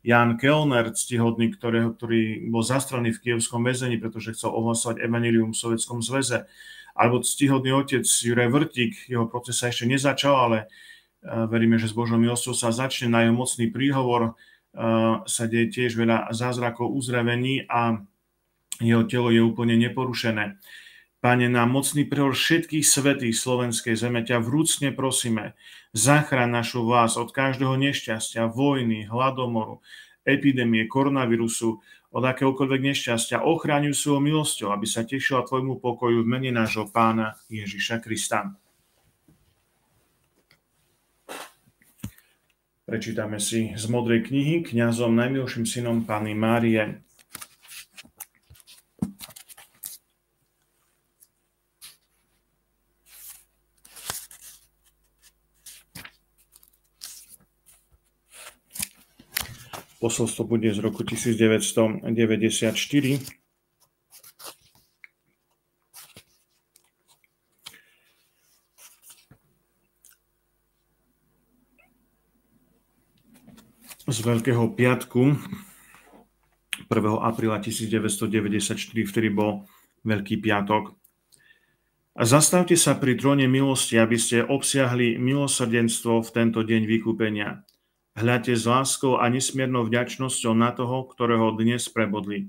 Jan Kellner, ctihodný, ktorého, ktorý bol zastraný v kievskom väzení, pretože chcel ohlasovať evanilium v Sovjetskom zväze, alebo ctihodný otec Juraj Vrtík, jeho proces sa ešte nezačal, ale uh, veríme, že s Božou milosťou sa začne. Na jeho mocný príhovor, sa deje tiež veľa zázrakov uzdravení a jeho telo je úplne neporušené. Pane, na mocný prehor všetkých svetých slovenskej zeme ťa vrúcne prosíme, zachráň našu vás od každého nešťastia, vojny, hladomoru, epidémie, koronavírusu, od akéhokoľvek nešťastia. Ochráňuj svojou milosťou, aby sa tešila tvojmu pokoju v mene nášho pána Ježiša Krista. Prečítame si z modrej knihy kňazom najmilším synom Pany Márie. Posolstvo bude z roku 1994. z Veľkého piatku 1. apríla 1994, vtedy bol Veľký piatok. Zastavte sa pri tróne milosti, aby ste obsiahli milosrdenstvo v tento deň vykúpenia. Hľadte s láskou a nesmiernou vďačnosťou na toho, ktorého dnes prebodli.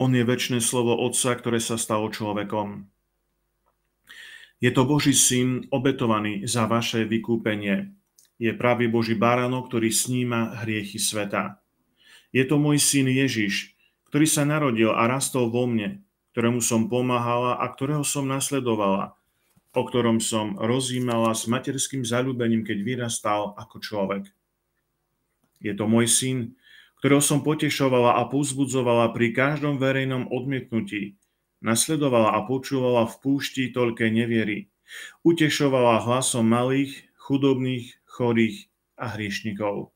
On je väčšie slovo Otca, ktoré sa stalo človekom. Je to Boží syn obetovaný za vaše vykúpenie je pravý Boží baránok, ktorý sníma hriechy sveta. Je to môj syn Ježiš, ktorý sa narodil a rastol vo mne, ktorému som pomáhala a ktorého som nasledovala, o ktorom som rozímala s materským zalúbením, keď vyrastal ako človek. Je to môj syn, ktorého som potešovala a povzbudzovala pri každom verejnom odmietnutí, nasledovala a počúvala v púšti toľké neviery, utešovala hlasom malých, chudobných, chorých a hriešnikov.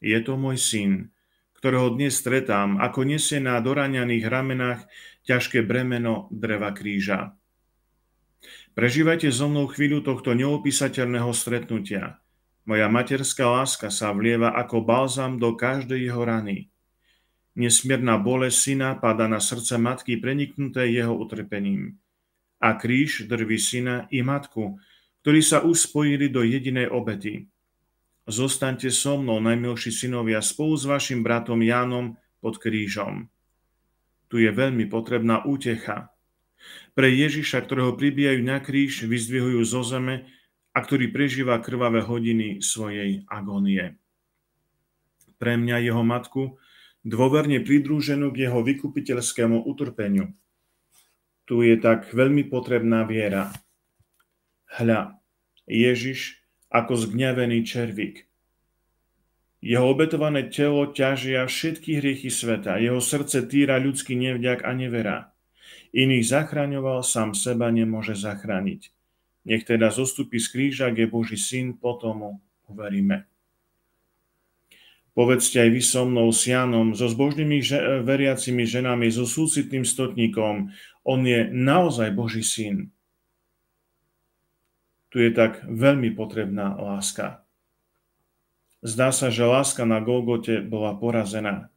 Je to môj syn, ktorého dnes stretám, ako nesie na doraňaných ramenách ťažké bremeno dreva kríža. Prežívajte so mnou chvíľu tohto neopísateľného stretnutia. Moja materská láska sa vlieva ako balzam do každej jeho rany. Nesmierna bolesť syna pada na srdce matky preniknuté jeho utrpením. A kríž drví syna i matku, ktorí sa už spojili do jedinej obety. Zostaňte so mnou, najmilší synovia, spolu s vašim bratom Jánom pod krížom. Tu je veľmi potrebná útecha. Pre Ježiša, ktorého pribíjajú na kríž, vyzdvihujú zo zeme a ktorý prežíva krvavé hodiny svojej agónie. Pre mňa jeho matku, dôverne pridruženú k jeho vykupiteľskému utrpeniu. Tu je tak veľmi potrebná viera. Hľa, Ježiš ako zgňavený červík. Jeho obetované telo ťažia všetky hriechy sveta, jeho srdce týra ľudský nevďak a nevera. Iných zachraňoval, sám seba nemôže zachrániť. Nech teda zostupí z kríža, je Boží syn, potom uveríme. Povedzte aj vy so mnou, s Janom, so zbožnými veriacimi ženami, so súcitným stotníkom, on je naozaj Boží syn tu je tak veľmi potrebná láska. Zdá sa, že láska na Golgote bola porazená.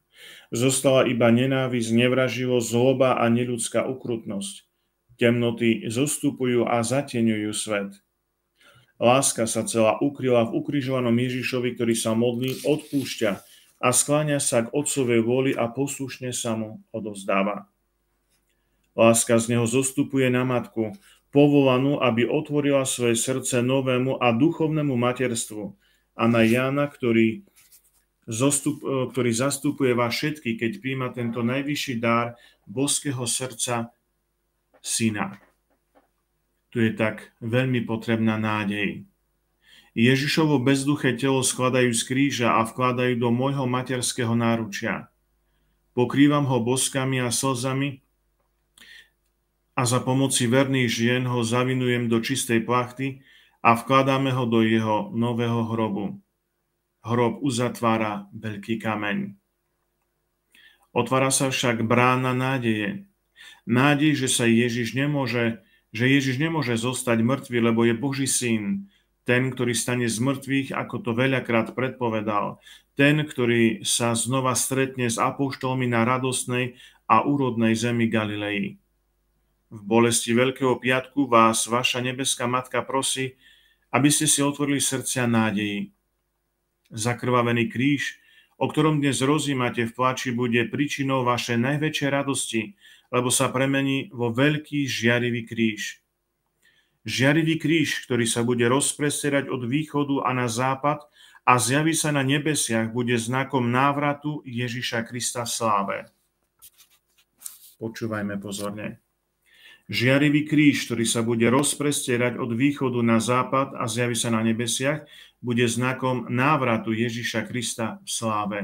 Zostala iba nenávisť, nevraživosť, zloba a neľudská ukrutnosť. Temnoty zostupujú a zateňujú svet. Láska sa celá ukryla v ukrižovanom Ježišovi, ktorý sa modlí, odpúšťa a skláňa sa k Otcovej vôli a poslušne sa mu odozdáva. Láska z neho zostupuje na matku, povolanú, aby otvorila svoje srdce novému a duchovnému materstvu a na Jána, ktorý, zostup, e, ktorý zastupuje vás všetky, keď príjma tento najvyšší dar boského srdca syna. Tu je tak veľmi potrebná nádej. Ježišovo bezduché telo skladajú z kríža a vkladajú do môjho materského náručia. Pokrývam ho boskami a slzami, a za pomoci verných žien ho zavinujem do čistej plachty a vkladáme ho do jeho nového hrobu. Hrob uzatvára veľký kameň. Otvára sa však brána nádeje. Nádej, že sa Ježiš nemôže, že Ježiš nemôže zostať mŕtvy, lebo je Boží syn, ten, ktorý stane z mŕtvych, ako to veľakrát predpovedal, ten, ktorý sa znova stretne s apoštolmi na radostnej a úrodnej zemi Galilei. V bolesti Veľkého piatku vás vaša nebeská matka prosí, aby ste si otvorili srdcia nádeji. Zakrvavený kríž, o ktorom dnes rozímate v pláči, bude príčinou vašej najväčšej radosti, lebo sa premení vo veľký žiarivý kríž. Žiarivý kríž, ktorý sa bude rozpresterať od východu a na západ a zjaví sa na nebesiach, bude znakom návratu Ježiša Krista v sláve. Počúvajme pozorne. Žiarivý kríž, ktorý sa bude rozprestierať od východu na západ a zjaví sa na nebesiach, bude znakom návratu Ježiša Krista v sláve.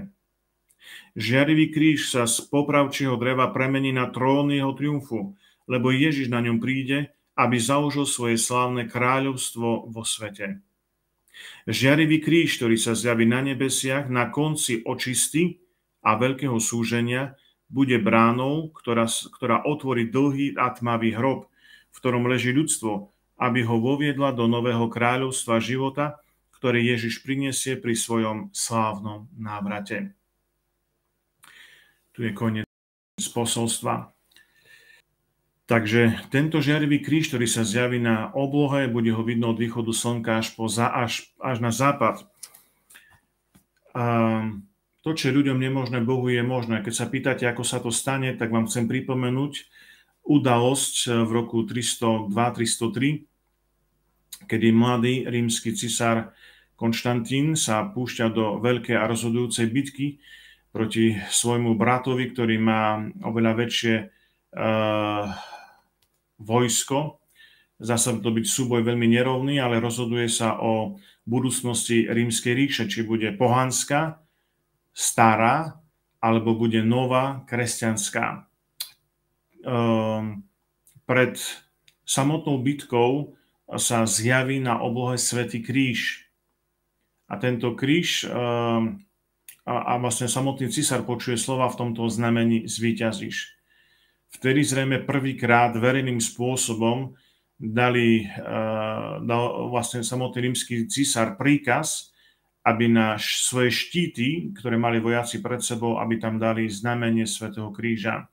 Žiarivý kríž sa z popravčieho dreva premení na trón jeho triumfu, lebo Ježiš na ňom príde, aby založil svoje slávne kráľovstvo vo svete. Žiarivý kríž, ktorý sa zjaví na nebesiach na konci očisty a veľkého súženia, bude bránou, ktorá, ktorá otvorí dlhý a tmavý hrob, v ktorom leží ľudstvo, aby ho voviedla do nového kráľovstva života, ktoré Ježiš prinesie pri svojom slávnom návrate. Tu je koniec posolstva. Takže tento žiarivý kríž, ktorý sa zjaví na oblohe, bude ho vidno od východu slnka až, po za, až, až na západ. Um, to, čo ľuďom nemožné, Bohu je možné. Keď sa pýtate, ako sa to stane, tak vám chcem pripomenúť udalosť v roku 302-303, kedy mladý rímsky cisár Konštantín sa púšťa do veľkej a rozhodujúcej bitky proti svojmu bratovi, ktorý má oveľa väčšie uh, vojsko. Sa to byť súboj veľmi nerovný, ale rozhoduje sa o budúcnosti rímskej ríše, či bude pohanská, stará alebo bude nová kresťanská. Um, pred samotnou bitkou sa zjaví na oblohe Svetý kríž. A tento kríž um, a, vlastne samotný císar počuje slova v tomto znamení zvíťazíš. Vtedy zrejme prvýkrát verejným spôsobom dali, uh, dal vlastne samotný rímsky císar príkaz, aby na svoje štíty, ktoré mali vojaci pred sebou, aby tam dali znamenie Svetého kríža.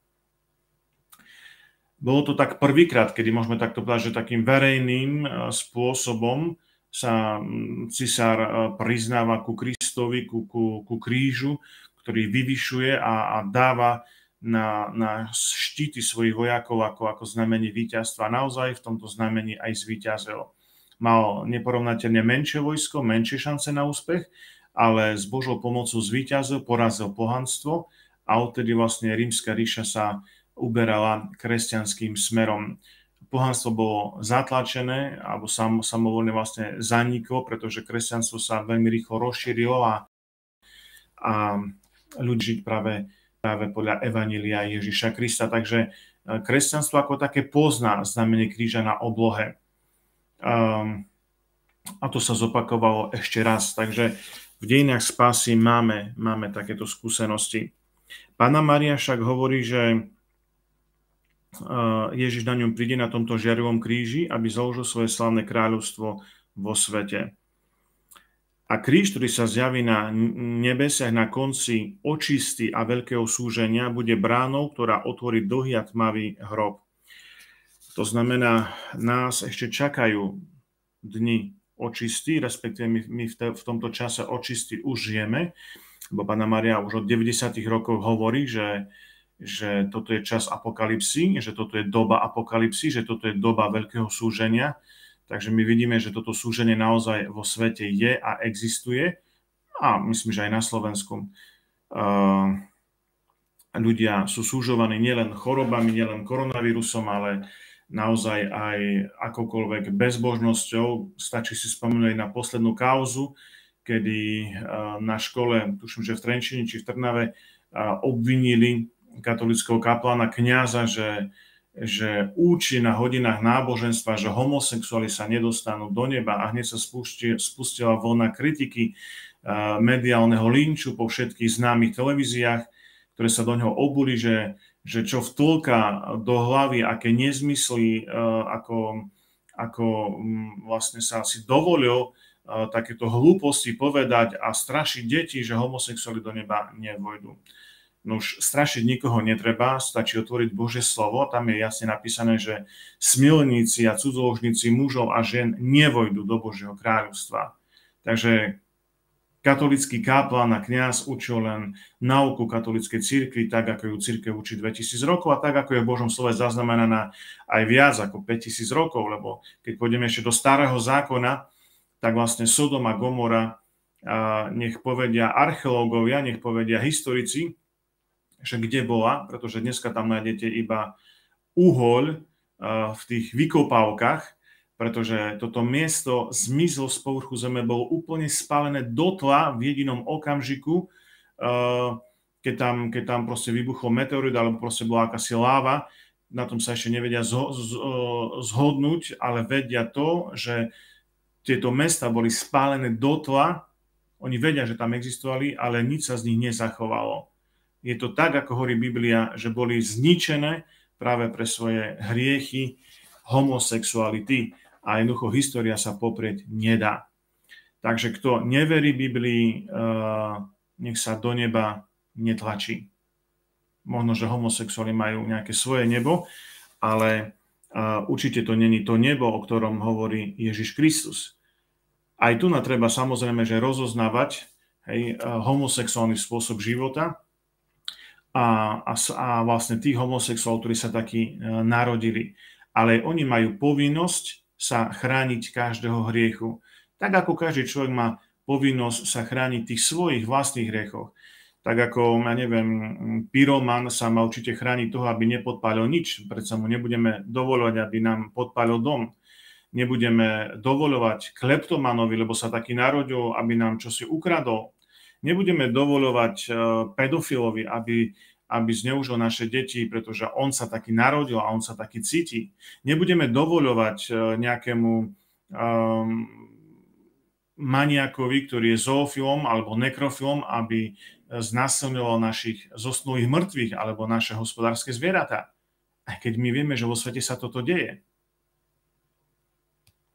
Bolo to tak prvýkrát, kedy môžeme takto povedať, že takým verejným e, spôsobom sa cisár e, priznáva ku Kristovi, ku, ku, ku krížu, ktorý vyvyšuje a, a dáva na, na štíty svojich vojakov ako, ako znamenie víťazstva. Naozaj v tomto znamení aj zvíťazil. Mal neporovnateľne menšie vojsko, menšie šance na úspech, ale s Božou pomocou zvíťazil, porazil pohanstvo a odtedy vlastne rímska ríša sa uberala kresťanským smerom. Pohanstvo bolo zatlačené alebo sam, samovolne vlastne zaniklo, pretože kresťanstvo sa veľmi rýchlo rozšírilo a, a ľudí žiť práve, práve podľa Evanília Ježiša Krista. Takže e, kresťanstvo ako také pozná znamenie kríža na oblohe. Um, a to sa zopakovalo ešte raz. Takže v dejinách spásy máme, máme takéto skúsenosti. Pána Maria však hovorí, že Ježiš na ňom príde na tomto žiarovom kríži, aby založil svoje slavné kráľovstvo vo svete. A kríž, ktorý sa zjaví na nebesiach na konci očistý a veľkého súženia, bude bránou, ktorá otvorí dlhý a tmavý hrob. To znamená, nás ešte čakajú dni očistí, respektíve my, my v, te, v tomto čase očistí už žijeme, lebo Pána Maria už od 90. rokov hovorí, že že toto je čas apokalipsy, že toto je doba apokalipsy, že toto je doba veľkého súženia. Takže my vidíme, že toto súženie naozaj vo svete je a existuje. A myslím, že aj na Slovensku. Ľudia sú súžovaní nielen chorobami, nielen koronavírusom, ale naozaj aj akokoľvek bezbožnosťou. Stačí si spomenúť na poslednú kauzu, kedy na škole, tuším, že v Trenčine či v Trnave, obvinili katolického kaplána, kniaza, že, že úči na hodinách náboženstva, že homosexuáli sa nedostanú do neba a hneď sa spustila, spustila vlna kritiky mediálneho linču po všetkých známych televíziách, ktoré sa do neho obuli, že, že čo vtĺka do hlavy, aké nezmysly, uh, ako, ako vlastne sa si dovolil uh, takéto hlúposti povedať a strašiť deti, že homosexuáli do neba nevojdu. No už strašiť nikoho netreba, stačí otvoriť Bože slovo, tam je jasne napísané, že smilníci a cudzoložníci mužov a žien nevojdu do Božieho kráľovstva. Takže katolický káplan a kňaz učil len nauku katolíckej cirkvi, tak ako ju cirkev učí 2000 rokov a tak ako je v Božom slove zaznamenaná aj viac ako 5000 rokov, lebo keď pôjdeme ešte do starého zákona, tak vlastne Sodom a Gomora, nech povedia archeológovia, nech povedia historici, že kde bola, pretože dneska tam nájdete iba uhoľ v tých vykopávkach, pretože toto miesto zmizlo z povrchu zeme, bolo úplne spálené dotla v jedinom okamžiku, eh, keď tam, keď tam proste vybuchol meteorit alebo proste bola akási láva, na tom sa ešte nevedia zhodnúť, ale vedia to, že tieto mesta boli spálené dotla, oni vedia, že tam existovali, ale nič sa z nich nezachovalo. Je to tak, ako hovorí Biblia, že boli zničené práve pre svoje hriechy, homosexuality a jednoducho história sa poprieť nedá. Takže kto neverí Biblii, eh, nech sa do neba netlačí. Možno, že homosexuáli majú nejaké svoje nebo, ale eh, určite to není to nebo, o ktorom hovorí Ježiš Kristus. Aj tu na treba samozrejme, že rozoznávať hej, eh, homosexuálny spôsob života, a, a, a vlastne tých homosexuálov, ktorí sa takí narodili. Ale oni majú povinnosť sa chrániť každého hriechu. Tak ako každý človek má povinnosť sa chrániť tých svojich vlastných hriechoch. Tak ako, ja neviem, pyroman sa má určite chrániť toho, aby nepodpálil nič. Predsa mu nebudeme dovolovať, aby nám podpálil dom. Nebudeme dovolovať kleptomanovi, lebo sa taký narodil, aby nám čosi ukradol Nebudeme dovolovať e, pedofilovi, aby, aby zneužil naše deti, pretože on sa taký narodil a on sa taký cíti. Nebudeme dovoľovať e, nejakému um, maniakovi, ktorý je zoofilom alebo nekrofilom, aby znásilňoval našich zosnulých mŕtvych alebo naše hospodárske zvieratá. Aj keď my vieme, že vo svete sa toto deje.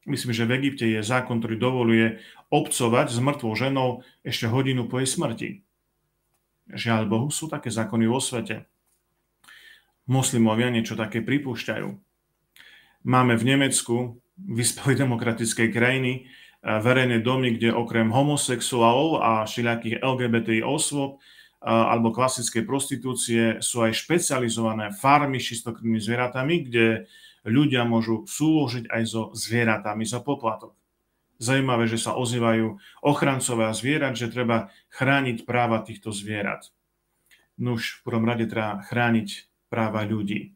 Myslím, že v Egypte je zákon, ktorý dovoluje obcovať s mŕtvou ženou ešte hodinu po jej smrti. Žiaľ Bohu, sú také zákony vo svete. Moslimovia niečo také pripúšťajú. Máme v Nemecku, vyspelej demokratickej krajiny, verejné domy, kde okrem homosexuálov a všelijakých LGBTI osôb alebo klasickej prostitúcie sú aj špecializované farmy s čistokrvnými zvieratami, kde ľudia môžu súložiť aj so zvieratami za poplatok. Zajímavé, že sa ozývajú ochrancovia zvierat, že treba chrániť práva týchto zvierat. Nuž, v prvom rade treba chrániť práva ľudí.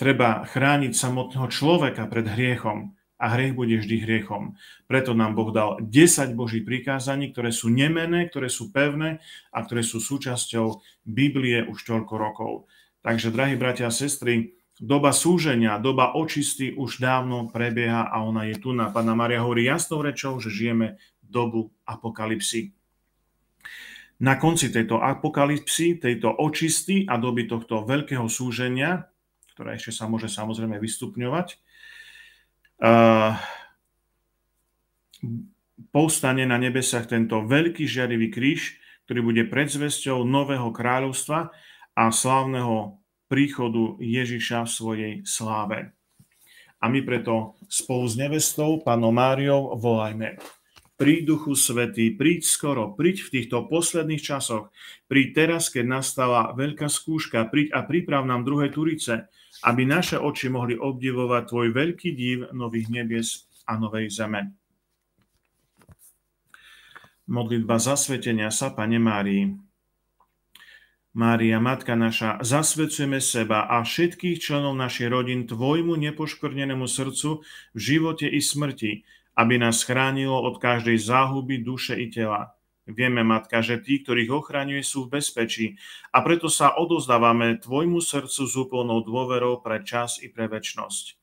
Treba chrániť samotného človeka pred hriechom a hriech bude vždy hriechom. Preto nám Boh dal 10 Božích prikázaní, ktoré sú nemené, ktoré sú pevné a ktoré sú súčasťou Biblie už toľko rokov. Takže, drahí bratia a sestry, Doba súženia, doba očisty už dávno prebieha a ona je tu. Na Pána Maria hovorí jasnou rečou, že žijeme dobu apokalipsy. Na konci tejto apokalipsy, tejto očisty a doby tohto veľkého súženia, ktoré ešte sa môže samozrejme vystupňovať, uh, povstane na nebesách tento veľký žiarivý kríž, ktorý bude predzvesťou nového kráľovstva a slávneho príchodu Ježiša v svojej sláve. A my preto spolu s nevestou, pánom Máriou, volajme. Príď Duchu Svetý, príď skoro, príď v týchto posledných časoch, príď teraz, keď nastala veľká skúška, príď a priprav nám druhé Turice, aby naše oči mohli obdivovať Tvoj veľký div nových nebies a novej zeme. Modlitba zasvetenia sa, Pane Márii. Mária, Matka naša, zasvedcujeme seba a všetkých členov našej rodín Tvojmu nepoškvrnenému srdcu v živote i smrti, aby nás chránilo od každej záhuby duše i tela. Vieme, Matka, že tí, ktorých ochraňuje, sú v bezpečí a preto sa odozdávame Tvojmu srdcu s úplnou dôverou pre čas i pre väčnosť.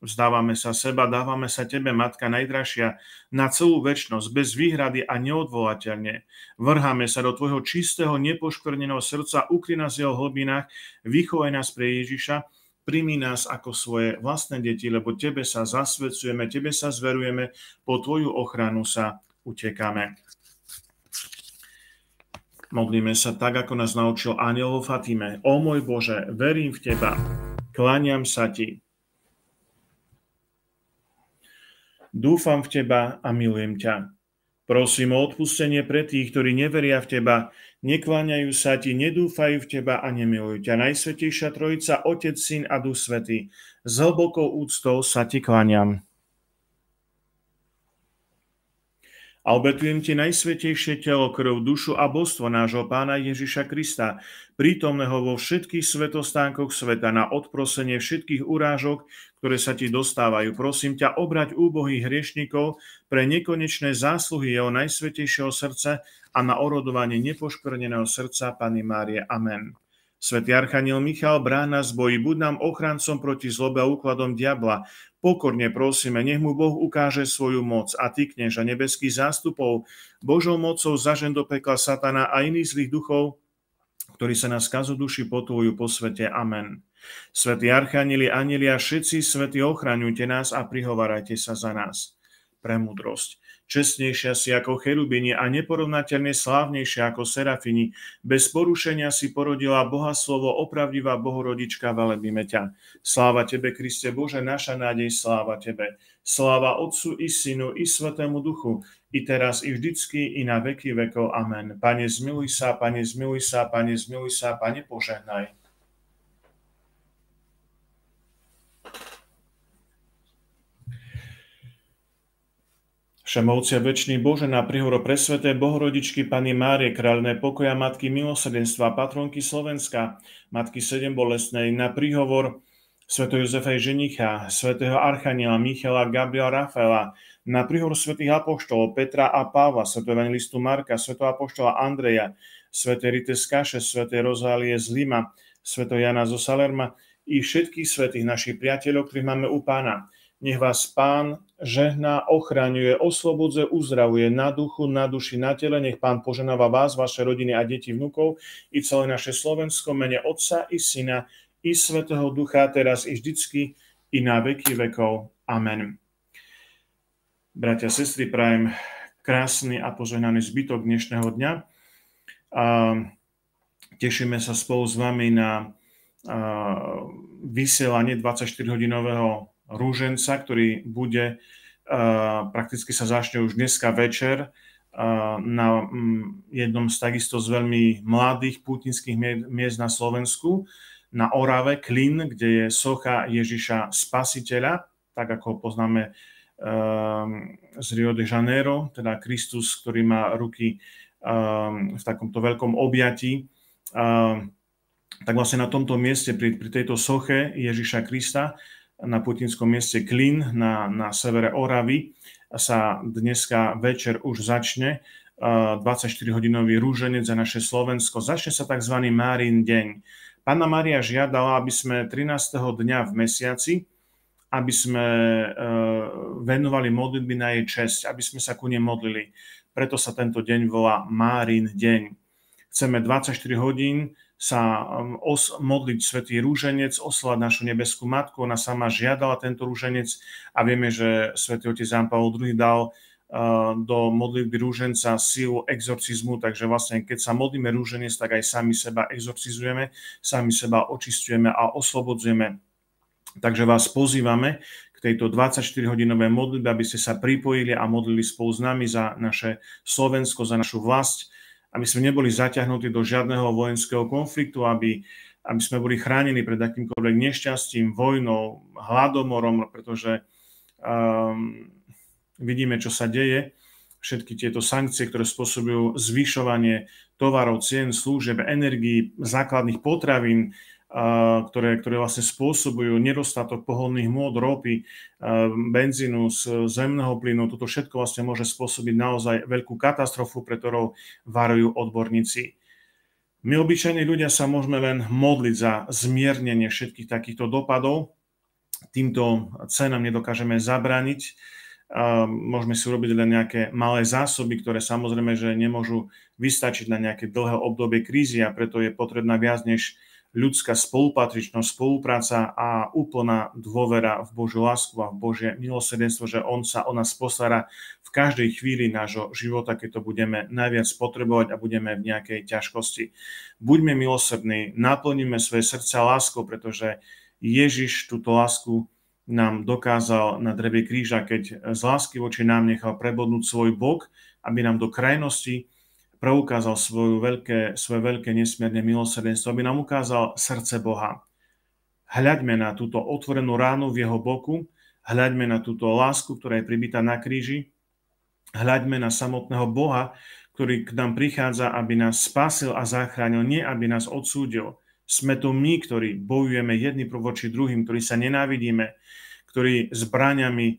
Vzdávame sa seba, dávame sa Tebe, Matka najdražšia, na celú väčnosť, bez výhrady a neodvolateľne. Vrháme sa do Tvojho čistého, nepoškvrneného srdca, ukry nás v jeho hlbinách, vychovaj nás pre Ježiša, primi nás ako svoje vlastné deti, lebo Tebe sa zasvedcujeme, Tebe sa zverujeme, po Tvoju ochranu sa utekáme. Modlíme sa tak, ako nás naučil aniel vo Fatime. O môj Bože, verím v Teba, kláňam sa Ti, Dúfam v teba a milujem ťa. Prosím o odpustenie pre tých, ktorí neveria v teba, nekláňajú sa ti, nedúfajú v teba a nemilujú ťa. Najsvetejšia Trojica, Otec, Syn a Duch Svetý, s hlbokou úctou sa ti kláňam. a obetujem ti najsvetejšie telo, krv, dušu a božstvo nášho pána Ježiša Krista, prítomného vo všetkých svetostánkoch sveta na odprosenie všetkých urážok, ktoré sa ti dostávajú. Prosím ťa, obrať úbohých hriešnikov pre nekonečné zásluhy jeho najsvetejšieho srdca a na orodovanie nepoškvrneného srdca Pany Márie. Amen. Svetý Archaniel Michal, brána z boji, buď nám ochrancom proti zlobe a úkladom diabla. Pokorne prosíme, nech mu Boh ukáže svoju moc a ty, knieža nebeských zástupov, Božou mocou zažen do pekla satana a iných zlých duchov, ktorí sa na skazu duši potújú po svete. Amen. Svetí archanieli, anieli a všetci svetí ochraňujte nás a prihovarajte sa za nás. Premudrosť čestnejšia si ako cherubini a neporovnateľne slávnejšia ako serafini. Bez porušenia si porodila Boha slovo, opravdivá Bohorodička, velebíme ťa. Sláva Tebe, Kriste Bože, naša nádej, sláva Tebe. Sláva Otcu i Synu i Svetému Duchu, i teraz, i vždycky, i na veky vekov. Amen. Pane, zmiluj sa, Pane, zmiluj sa, Pane, zmiluj sa, Pane, požehnaj. Všemovcia večný Bože, na prihoro presveté Bohorodičky Pany Márie, kráľné pokoja Matky milosrdenstva, patronky Slovenska, Matky sedem bolestnej, na príhovor Sv. Jozefa Ženicha, svätého Archaniela Michala Gabriela Rafaela, na príhovor svätých apoštolov Petra a Pavla, Sv. Evangelistu Marka, Sv. apoštola Andreja, Sv. Rite z Kaše, Sv. Rozálie z Lima, Sv. Jana zo Salerma i všetkých svetých našich priateľov, ktorých máme u Pána Nech vás Pán žehná, ochraňuje, oslobodzuje, uzdravuje na duchu, na duši, na tele. Nech Pán poženáva vás, vaše rodiny a deti, vnúkov i celé naše Slovensko, mene Otca i Syna i Svetého Ducha, teraz i vždycky, i na veky vekov. Amen. Bratia sestry, prajem krásny a požehnaný zbytok dnešného dňa. A tešíme sa spolu s vami na vysielanie 24-hodinového rúženca, ktorý bude prakticky sa začne už dneska večer na jednom z takisto z veľmi mladých pútinských miest na Slovensku, na Orave, Klin, kde je socha Ježiša Spasiteľa, tak ako ho poznáme z Rio de Janeiro, teda Kristus, ktorý má ruky v takomto veľkom objatí. Tak vlastne na tomto mieste, pri, pri tejto soche Ježiša Krista, na putinskom mieste Klin na, na severe Oravy sa dneska večer už začne 24-hodinový rúženec za naše Slovensko. Začne sa tzv. Márin deň. Pána Maria žiadala, aby sme 13. dňa v mesiaci, aby sme e, venovali modlitby na jej česť, aby sme sa ku nej modlili. Preto sa tento deň volá Márin deň. Chceme 24 hodín sa um, os, modliť Svetý rúženec, oslať našu nebeskú matku. Ona sama žiadala tento rúženec a vieme, že Svetý otec Jan Pavel II dal uh, do modlitby rúženca silu exorcizmu, takže vlastne keď sa modlíme rúženec, tak aj sami seba exorcizujeme, sami seba očistujeme a oslobodzujeme. Takže vás pozývame k tejto 24-hodinovej modlitbe, aby ste sa pripojili a modlili spolu s nami za naše Slovensko, za našu vlast, aby sme neboli zaťahnutí do žiadneho vojenského konfliktu, aby, aby sme boli chránení pred akýmkoľvek nešťastím, vojnou, hladomorom, pretože um, vidíme, čo sa deje. Všetky tieto sankcie, ktoré spôsobujú zvyšovanie tovarov, cien, služieb, energií, základných potravín, ktoré, ktoré vlastne spôsobujú nedostatok pohodných môd, ropy, benzínu, zemného plynu. Toto všetko vlastne môže spôsobiť naozaj veľkú katastrofu, pre ktorou varujú odborníci. My, obyčajní ľudia, sa môžeme len modliť za zmiernenie všetkých takýchto dopadov. Týmto cenám nedokážeme zabrániť. Môžeme si urobiť len nejaké malé zásoby, ktoré samozrejme, že nemôžu vystačiť na nejaké dlhé obdobie krízy a preto je potrebná viac než ľudská spolupatričnosť, spolupráca a úplná dôvera v Božiu lásku a v Božie milosrdenstvo, že On sa o nás postará v každej chvíli nášho života, keď to budeme najviac potrebovať a budeme v nejakej ťažkosti. Buďme milosrdní, naplníme svoje srdca láskou, pretože Ježiš túto lásku nám dokázal na dreve kríža, keď z lásky voči nám nechal prebodnúť svoj bok, aby nám do krajnosti preukázal svoju veľké, svoje veľké nesmierne milosrdenstvo, aby nám ukázal srdce Boha. Hľaďme na túto otvorenú ránu v jeho boku, hľaďme na túto lásku, ktorá je pribitá na kríži, hľaďme na samotného Boha, ktorý k nám prichádza, aby nás spasil a zachránil, nie aby nás odsúdil. Sme to my, ktorí bojujeme jedni voči druhým, ktorí sa nenávidíme, ktorí zbraniami e,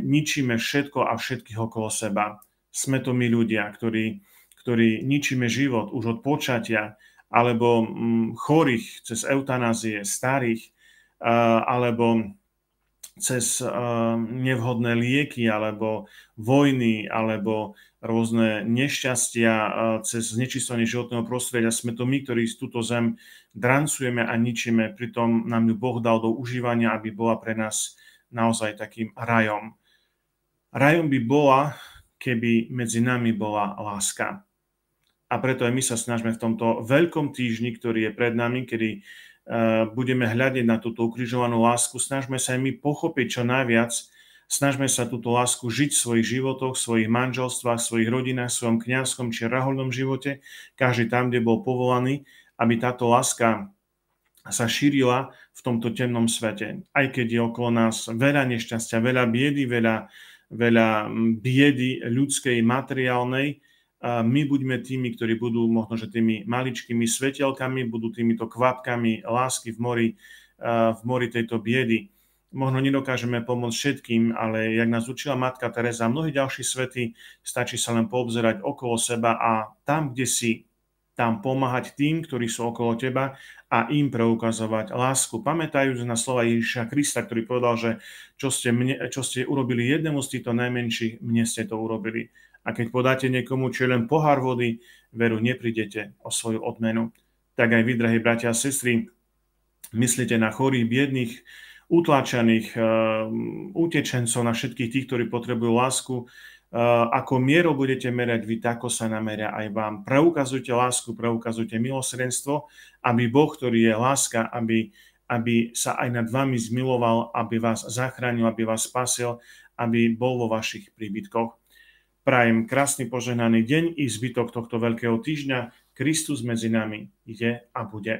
ničíme všetko a všetkých okolo seba. Sme to my ľudia, ktorí ktorí ničíme život už od počatia, alebo mm, chorých cez eutanázie, starých, alebo cez nevhodné lieky, alebo vojny, alebo rôzne nešťastia cez znečistovanie životného prostredia. Sme to my, ktorí túto zem drancujeme a ničíme, pritom nám ju Boh dal do užívania, aby bola pre nás naozaj takým rajom. Rajom by bola, keby medzi nami bola láska a preto aj my sa snažíme v tomto veľkom týždni, ktorý je pred nami, kedy uh, budeme hľadiť na túto ukrižovanú lásku, snažíme sa aj my pochopiť čo najviac, snažíme sa túto lásku žiť v svojich životoch, v svojich manželstvách, v svojich rodinách, v svojom kniazskom či raholnom živote, každý tam, kde bol povolaný, aby táto láska sa šírila v tomto temnom svete. Aj keď je okolo nás veľa nešťastia, veľa biedy, veľa, veľa biedy ľudskej, materiálnej, my buďme tými, ktorí budú možno, že tými maličkými svetelkami, budú týmito kvapkami lásky v mori, v mori tejto biedy. Možno nedokážeme pomôcť všetkým, ale jak nás učila matka Teresa a mnohí ďalší svety, stačí sa len poobzerať okolo seba a tam, kde si, tam pomáhať tým, ktorí sú okolo teba a im preukazovať lásku. Pamätajúc na slova Ježiša Krista, ktorý povedal, že čo ste, mne, čo ste urobili jednému z týchto najmenších, mne ste to urobili. A keď podáte niekomu, čo je len pohár vody, veru neprídete o svoju odmenu. Tak aj vy, drahí bratia a sestry, myslíte na chorých, biedných, utláčaných, uh, utečencov, na všetkých tých, ktorí potrebujú lásku, ako mierou budete merať vy, tako sa nameria aj vám. Preukazujte lásku, preukazujte milosrdenstvo, aby Boh, ktorý je láska, aby, aby sa aj nad vami zmiloval, aby vás zachránil, aby vás spasil, aby bol vo vašich príbytkoch. Prajem krásny požehnaný deň i zbytok tohto veľkého týždňa. Kristus medzi nami je a bude.